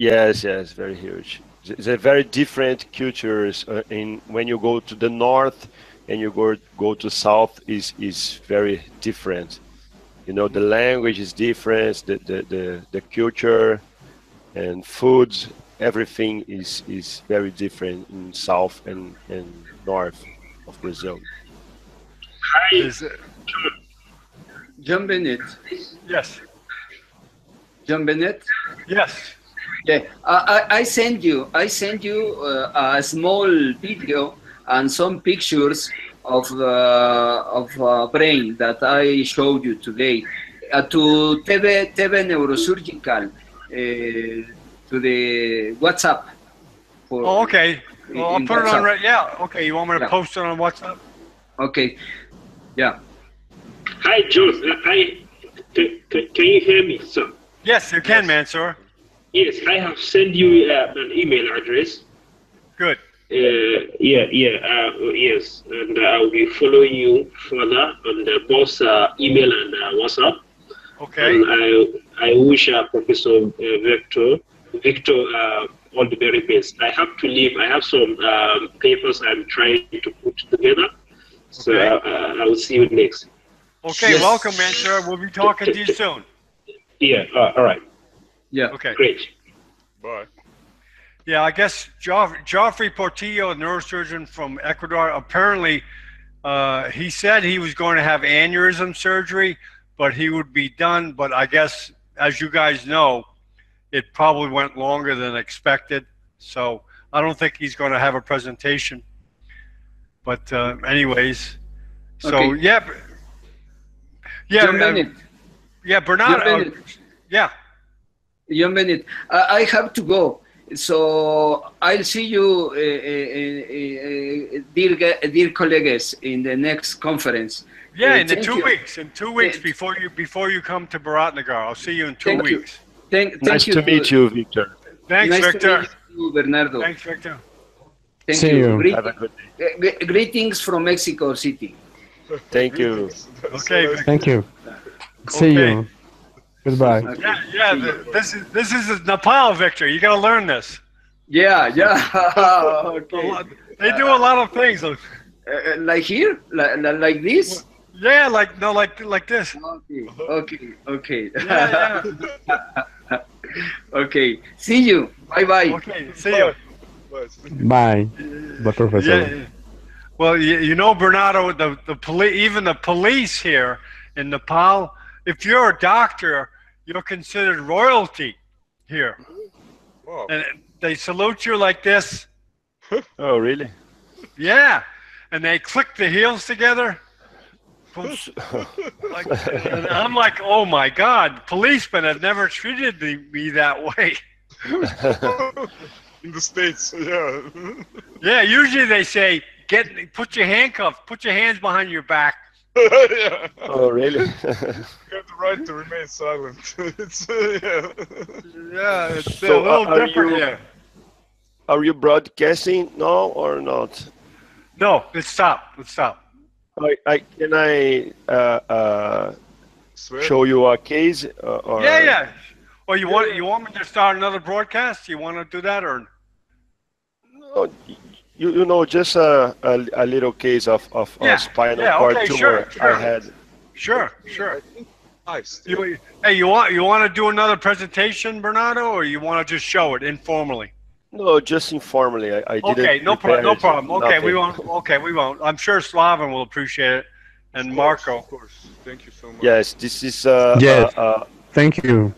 Yes, yes, very huge. They're very different cultures. Uh, in when you go to the north and you go go to south is is very different. You know, the language is different, the the the, the culture and foods, everything is is very different in south and and north of Brazil. Hi, Is it- John Bennett. yes. John Bennett. Yes. Yeah, I, I, I send you. I send you uh, a small video and some pictures of uh, of uh, brain that I showed you today uh, to TV TV Neurosurgical uh, to the WhatsApp. For, Oh, okay. Well, I'll in put it on right. Yeah. Okay. You want me to Yeah. post it on WhatsApp? Okay. Yeah. hi, John. Uh, I can, can, can you hear me, sir? Yes, you can, man, sir. Yes, I have sent you uh, an email address. Good. Uh, yeah, yeah, uh, yes, and uh, I'll be following you further on the both uh, email and uh, WhatsApp. Okay. And I, I wish uh, Professor uh, Victor, Victor, uh, all the very best. I have to leave. I have some um, papers I'm trying to put together. So Okay. uh, uh, I will see you next. Okay. Yes. Welcome, man, sir. We'll be talking to you soon. Yeah, uh, all right, Yeah. Okay. great. Bye. Yeah, I guess Joff- Joffrey Portillo, a neurosurgeon from Ecuador, apparently uh, he said he was going to have aneurysm surgery, but he would be done. But I guess, as you guys know, it probably went longer than expected. So I don't think he's going to have a presentation. But uh, anyways, so Okay. yeah, yeah, John uh, yeah, Bernard, uh, yeah. John Bennett, I, I have to go. So I'll see you, uh, uh, uh, uh, dear, dear colleagues, in the next conference. Yeah, Uh, in the two you. weeks. In two weeks Uh, before you before you come to Biratnagar, I'll see you in two Thank you. weeks. Thank, thank Nice you to meet you, Victor. Thanks, nice Victor. to meet you, Bernardo. Thanks, Victor. Thank See you. Greet- Have a good day. uh, greetings from Mexico City. Thank you. Okay, so. Thank you. See Okay. you. Goodbye. Yeah, yeah. th- This is this is a Nepal, Victor. You got to learn this. Yeah, yeah. okay. They do a lot of things. Uh, like here, like, like this. Yeah, like no, like like this. Okay, okay, okay. Yeah, okay. See you. Bye bye. Okay, see you. Bye. Bye, Professor. Yeah. Well, you, you know, Bernardo, the the police, even the police here in Nepal, if you're a doctor, you're considered royalty here, Wow. and they salute you like this. Oh, really? Yeah, and they click the heels together. Like, and I'm like, oh my God, policemen have never treated me that way. In the States, yeah. Yeah, usually they say, get, put your handcuffs, put your hands behind your back. Yeah. Oh, really? You have the right to remain silent. it's, uh, yeah. Yeah, it's So, a little uh, are different you- here. Are you broadcasting now or not? No, let's stop. Let's stop. I, I can I uh, uh, show you a case? Uh, or Yeah, yeah. Or you want you want me to start another broadcast? You want to do that or? No, you, you know, just a, a, a little case of, of, of Yeah, spinal yeah, cord okay, tumor sure, sure. I had. Sure, sure. Nice. You, hey, you want you want to do another presentation, Bernardo, or you want to just show it informally? No, just informally. I, I didn't. Okay, no prepare problem. No it, problem. Okay, we won't. Okay, we won't. I'm sure Slaven will appreciate it, and Of course, Marco. Of course. Thank you so much. Yes, this is uh, Yes. uh, uh, Thank you.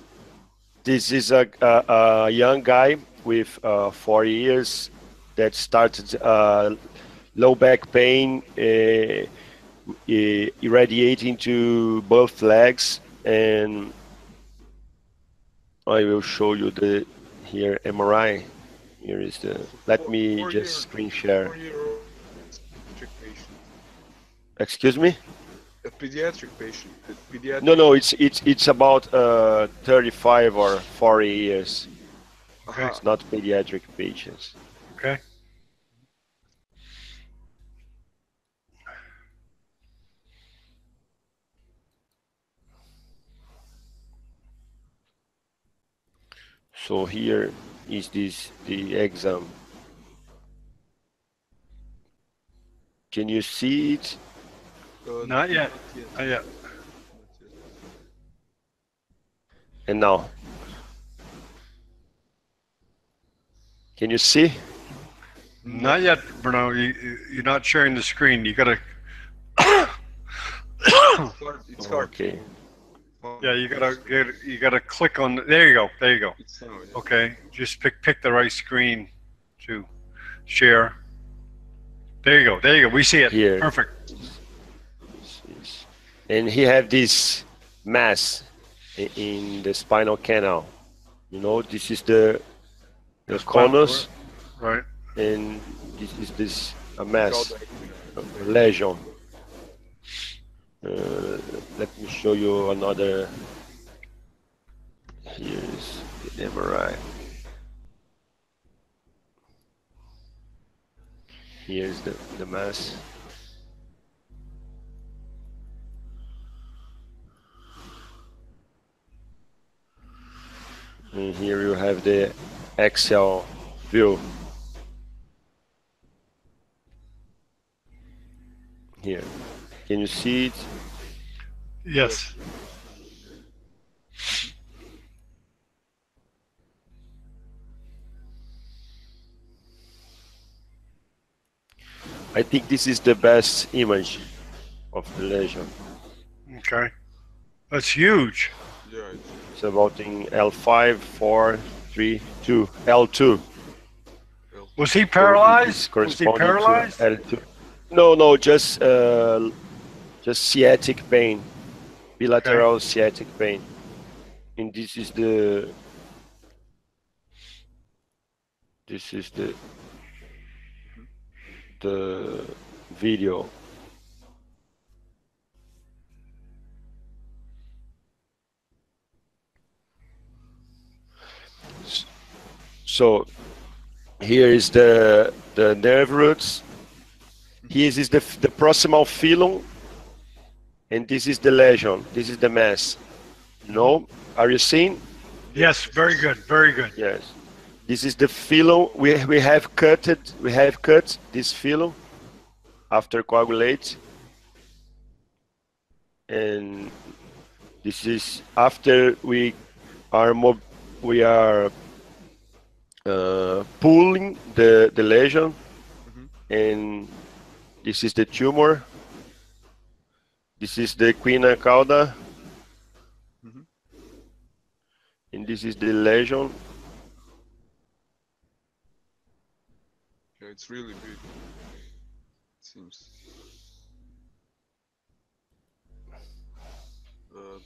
this is a, a, a young guy with uh, 40 years that started uh, low back pain uh, uh, irradiating to both legs and I will show you the here MRI here is the let me just screen share Four-year-old pediatric patient. excuse me A pediatric patient. A pediatric. no no it's it's it's about uh, 35 or 40 years Aha. it's not pediatric patients Okay. So here is this the exam. Can you see it? Uh, Not yet. Not yet. And now. Can you see? Not yet, Bruno. You, you- you're not sharing the screen. You gotta. It's hard. It's hard. Okay. Yeah, you gotta get. You gotta click on. There you go. There you go. It's now, yeah. Okay, just pick pick the right screen to share. There you go. There you go. We see it. Here. Perfect. And he have this mass in the spinal canal. You know, this is the the spinal conus, Right. and this is this a mass, a lesion. Uh, let me show you another. Here's the MRI. Here's the, the mass. And here you have the axial view. Here. Can you see it? Yes. I think this is the best image of the lesion. Okay. That's huge. Yeah. It's, It's about in L5, 4, 3, 2, L2. Was he paralyzed? Was he paralyzed? L2. No, no, just uh, just sciatic pain, bilateral sciatic pain. And this is the this is the the video. So here is the the nerve roots. Here is the the proximal filum and this is the lesion. This is the mass. No, are you seeing? Yes, very good, very good. Yes. This is the filum. We we have cut it. We have cut this filum after coagulate, and this is after we are mob we are uh, pulling the the lesion, and this is the tumor. This is the quina cauda, and this is the lesion. Yeah, it's really big. seems. Uh,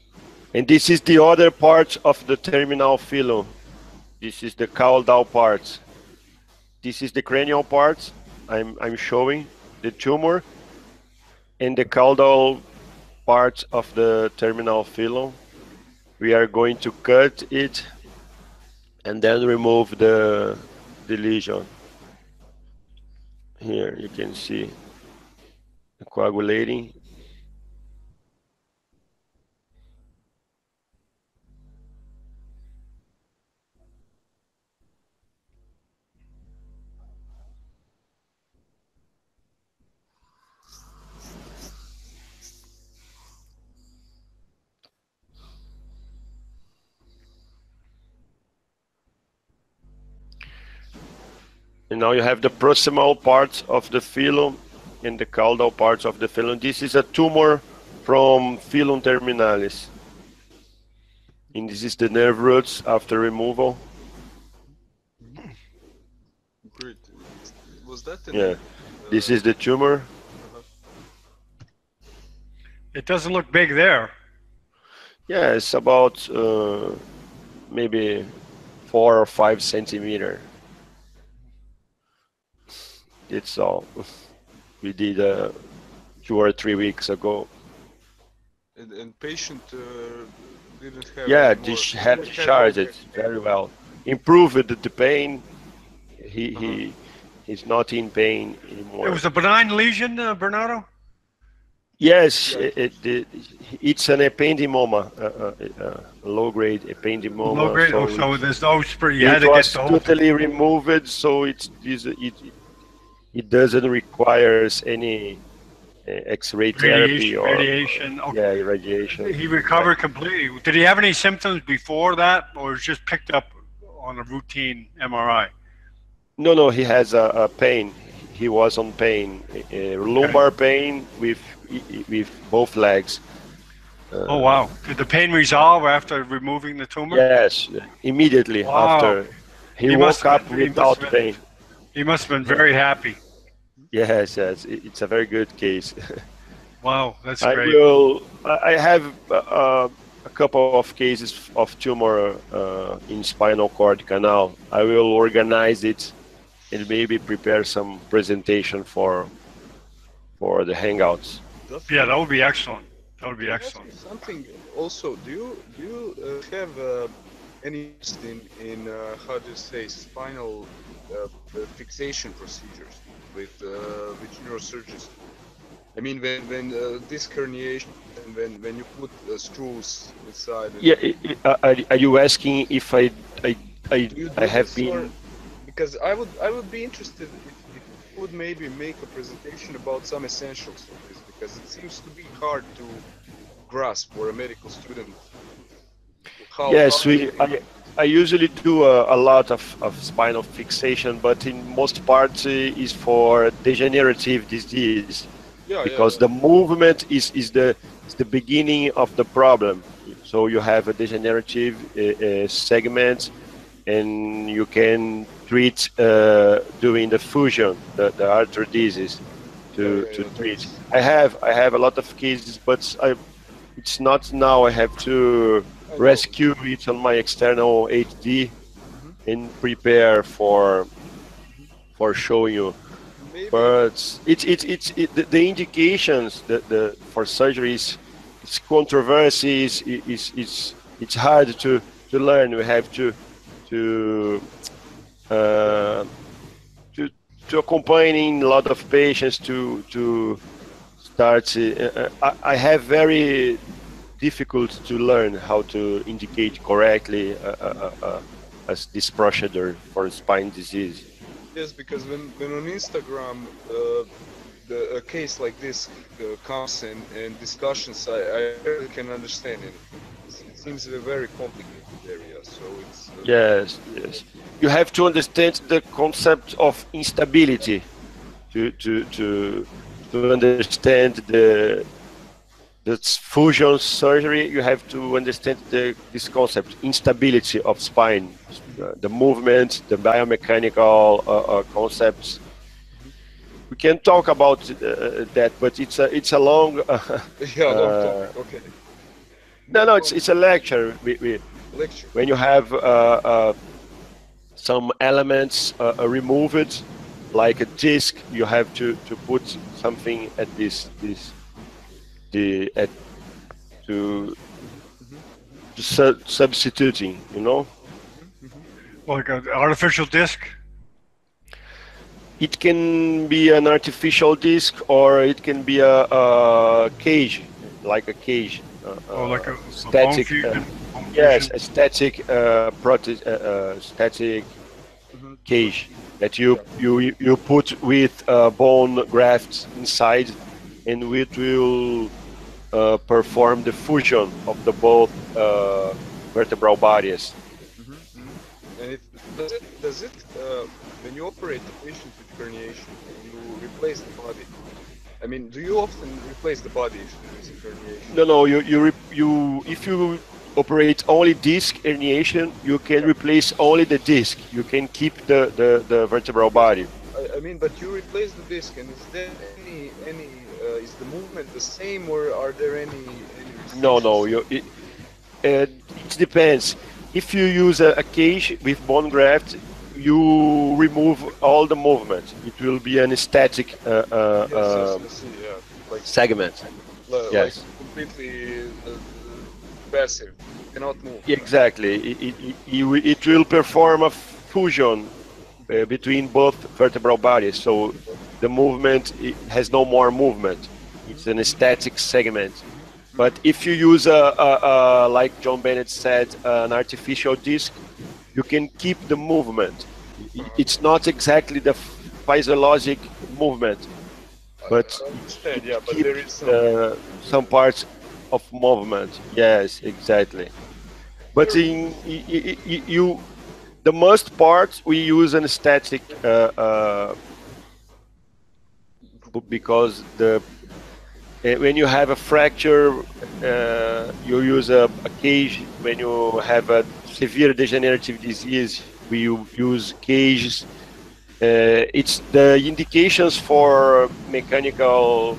And this is the other part of the terminal filum. This is the caudal part. This is the cranial part. I'm, I'm showing the tumor and the caudal part of the terminal filum. We are going to cut it and then remove the, lesion. Here you can see coagulating And now you have the proximal part of the filum and the caudal parts of the filum. This is a tumor from filum terminalis. And this is the nerve roots after removal. great. Was that an, Yeah. This is the tumor. It doesn't look big there. Yeah, it's about uh, maybe four or five centimeter. It's all. We did uh, two or three weeks ago. and, and patient uh, didn't have Yeah, any more- this had didn't have charged it very well. Improved the pain. He he he's not in pain anymore. It was a benign lesion, uh, Bernardo. Yes, it, it, it- it's an ependymoma, uh, uh, uh, low grade ependymoma. Low grade. Oh, so there's no spray. You had it to get was the whole. totally removed, so it's it's- it it doesn't require any uh, X-ray therapy Radiation. or radiation. Okay. yeah radiation. He recovered completely. Did he have any symptoms before that, or was just picked up on a routine MRI? No, no, he has a, a pain. He was on pain, uh, lumbar pain with with both legs. Uh, Oh wow! Did the pain resolve after removing the tumor? Yes, immediately Wow. after he, He woke up been- without been- pain. He must have been very happy. Yes, yes, it's a very good case. Wow, that's I great. will. I I have uh, a couple of cases of tumor uh, in spinal cord canal. I will organize it and maybe prepare some presentation for for the hangouts. Yeah, that would be excellent. That would be Can I ask excellent. Something also. Do you do you uh, have uh, any interest in in uh, how do you say spinal uh, uh, fixation procedures with uh, with neurosurgeons? I mean, when when uh, disc herniation and when when you put uh, screws inside. Yeah, are, are you asking if I I I, I have been? because I would I would be interested if, if you would maybe make a presentation about some essentials of this because it seems to be hard to grasp for a medical student. How, Yes, how- we. I, I usually do a, a lot of, of spinal fixation, but in most parts uh, is for degenerative disease Yeah, yeah, because yeah. the movement is, is the is the beginning of the problem. So you have a degenerative uh, uh, segment, and you can treat uh, doing the fusion, the, the arthrodesis, to, Yeah, yeah, to yeah, treat. I have I have a lot of cases, but I, it's not now. I have to. Rescue it on my external HD and prepare for for showing you. Maybe, But it's it's it's it, the, the indications that the for surgeries, it's controversies. It, it's it's it's hard to to learn. We have to to uh, to to accompanying a lot of patients to to start. Uh, I, I have very difficult to learn how to indicate correctly uh, uh, uh, as this procedure for spine disease. Yes, because when, when on Instagram uh, the, a case like this uh, comes in and discussions, I, I really can understand it. It seems a very complicated area, so it's. Uh, Yes, yes. You have to understand the concept of instability to to to to understand the the fusion surgery. You have to understand the this concept instability of spine, uh, the movement, the biomechanical uh, uh, concepts. We can talk about uh, that, but it's a it's a long. yeah, long uh. Okay. no, no, it's it's a lecture. We, we, Lecture. when you have uh, uh, some elements removed, like a disc, you have to, to put something at this this the at to, to su- substituting, you know. Like an artificial disc. It can be an artificial disc or it can be a, a cage, like a cage. uh, Or like a, uh, static. uh, Yes, a static uh, prote- uh, uh, static cage that you you you put with uh, bone grafts inside, and it will uh, perform the fusion of the both uh, vertebral bodies. And it, does it, does it uh, when you operate the patient with herniation, you replace the body? I mean, do you often replace the body if there is a herniation? No, no, you you re- you if you operate only disc herniation, you can replace only the disc. You can keep the the, the vertebral body. I, I mean, but you replace the disc, and is there any any uh, is the movement the same, or are there any? any No, no, you, it, uh, it depends. If you use a, a cage with bone graft, you remove all the movement. It will be an static uh, uh, Yes, yes, um, see, yeah, like segment. li- yes. like completely uh, passive, cannot move. Exactly. It, it, it, it will perform a fusion uh, between both vertebral bodies. So the movement it has no more movement. It's an static segment. But if you use a, a, a like John Bennett said, an artificial disc, you can keep the movement. It's not exactly the physiologic movement, but I understand, yeah, but there is some. uh, some parts of movement. Yes, exactly. But in y- y- you, the most part we use an static uh, uh, because the uh, when you have a fracture, uh, you use a, a cage. When you have a severe degenerative disease, we use cages. Uh, it's the indications for mechanical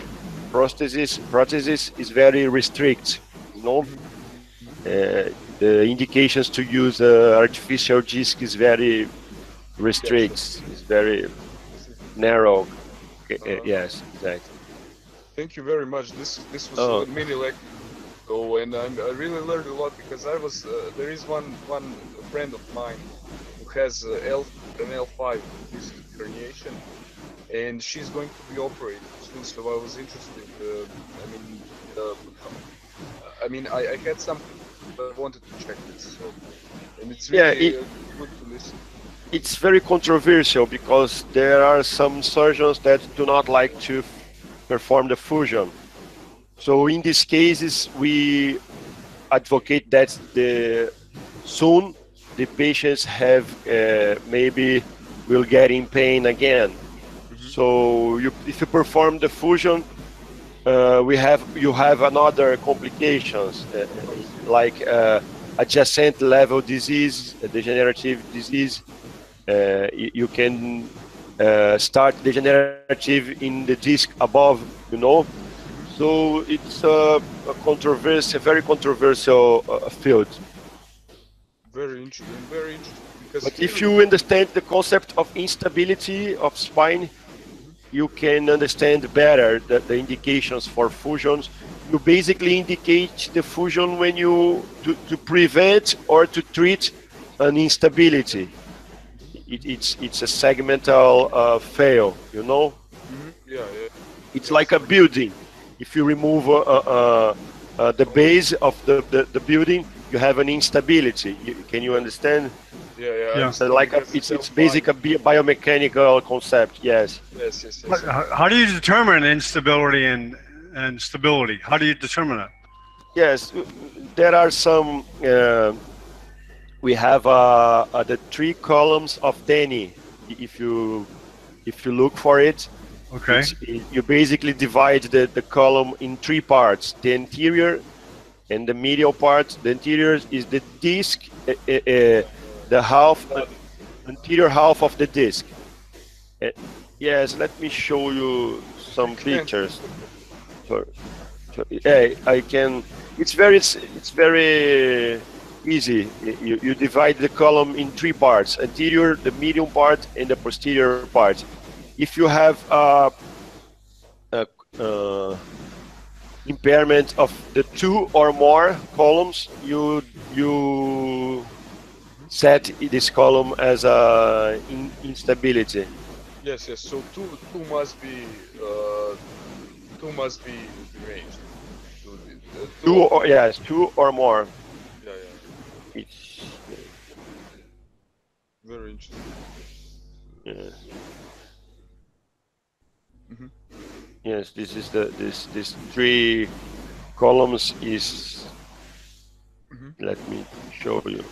prosthesis prosthesis is very restrict. You know, uh, the indications to use artificial disc is very restrict. It's very narrow. Uh, yes, exactly. Thank you very much. This this was Oh. a mini lecture, so and I'm, I really learned a lot because I was uh, there is one one friend of mine who has uh, L an L5 disc herniation, and she's going to be operated soon. So I was interested. Uh, I mean, uh, I mean, I, I had some, but I wanted to check this. So, and it's Yeah, really it- uh, good to listen. It's very controversial because there are some surgeons that do not like to perform the fusion. So in these cases, we advocate that the soon the patients have uh, maybe will get in pain again. So you, if you perform the fusion, uh, we have you have another complications uh, like uh, adjacent level disease, degenerative disease. Uh, you, you can uh, start degenerative in the disc above, you know. So it's a, a controversial, very controversial uh, field. Very interesting. Very interesting. Because But if you understand the concept of instability of spine, you can understand better the, the indications for fusions. You basically indicate the fusion when you to, to prevent or to treat an instability. It, it's it's a segmental uh, fail, you know. Mhm. Yeah, yeah. It's like a building. if you remove uh, uh, uh, the base of the, the, the building, you have an instability. You, can you understand? Yeah, yeah. Yeah. So like a, it's it's basic a biomechanical concept. Yes. Yes, yes, yes. But how how do you determine instability and, and stability? How do you determine that? Yes, there are some. We have uh, uh, the three columns of Denis. If you if you look for it, Okay. it- you basically divide the, the column in three parts: the interior and the medial part. The interior is the disc, uh, uh, uh, the half, uh, anterior half of the disc. Uh, yes, let me show you some pictures. So, so, yeah, I can. It's very, it's very easy. You, you divide the column in three parts: anterior, the medium part, and the posterior part. If you have uh, a, uh, impairment of the two or more columns, you you set this column as a in, instability. Yes, yes. So two, two must be, uh, two must be arranged. So the- the Two or yes, two or more. Yeah, yeah. It's, Very interesting. yes. Mhm. Yes, this is the this this three columns is. Mhm. Let me show you.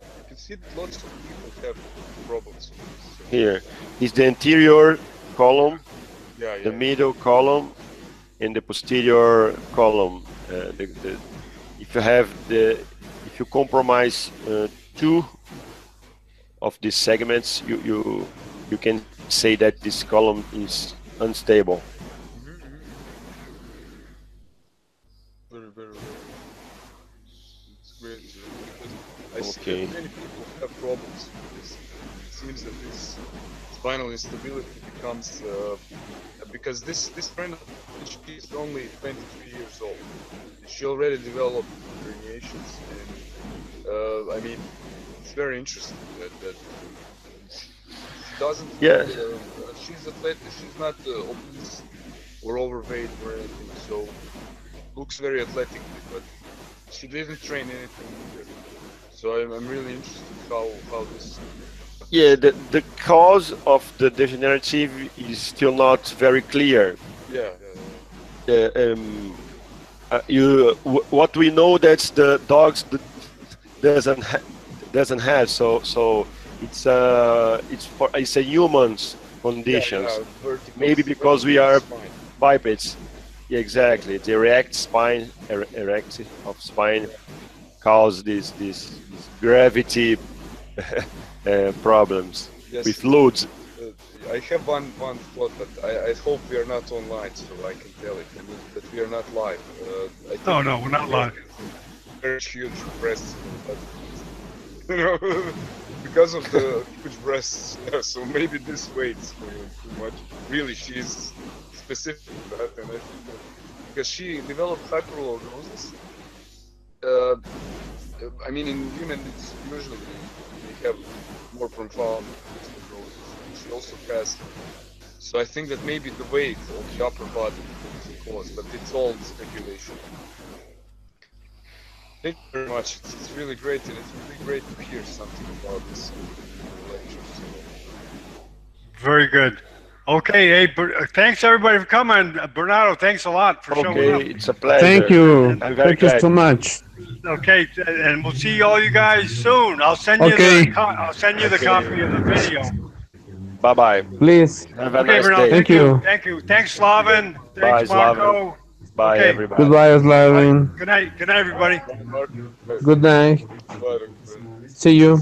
You can see lots of people have problems. So, Here is the anterior column, yeah, the yeah. middle column, and the posterior column. Uh, the, the, if you have the, if you compromise uh, two of these segments, you you you can say that this column is unstable. Mhm, mhm. Very, very. It's great. because I see Okay. many people have problems with this. It seems that this spinal instability becomes uh, because this this friend is only 23 years old. She already developed herniations, and uh, I mean, it's very interesting that that she doesn't. Yes. Uh, she's athletic. She's not uh, obese or overweight or anything. So looks very athletic, but she didn't train anything either. So I'm, I'm really interested how how this. Yeah, the the cause of the degenerative is still not very clear. Yeah. yeah, uh, um, uh, you w- what we know that the dogs doesn't ha- doesn't have so so it's uh it's for it's a humans conditions Yeah, yeah, maybe because we are spine. bipeds yeah, exactly the erect spine er- erect of spine cause this these, these gravity uh, problems Yes. with loads I have one one thought, but I, I hope we are not online, so I can tell it and that we are not live. Uh, I think No, no, we're not live. Very huge breasts, but you know, because of the huge breasts. Yeah, so maybe this weights for you too much. Really, she's specific to that, and I think that because she developed hyperlordosis. Uh, I mean, in it's usually they have more profound also has. So I think that maybe the weight of the upper body is the cause, but it's all speculation. Thank you very much. It's, it's really great, and it's really great to hear something about this lecture. Very good. Okay, hey, Ber- uh, thanks everybody for coming. Uh, Bernardo, thanks a lot for showing okay up. it's a pleasure Thank you. Thank you so much. Okay, uh, and we'll see all you guys soon. I'll send you Okay. the I'll send you the copy of the video. Bye bye Please. have a Okay, nice Bernardo. day Thank you. Thank you. Thanks, Slaven. Thanks, Bye, Marco. bye Okay. everybody Goodbye, Slaven. Good night. Good night, everybody. Good night. See you.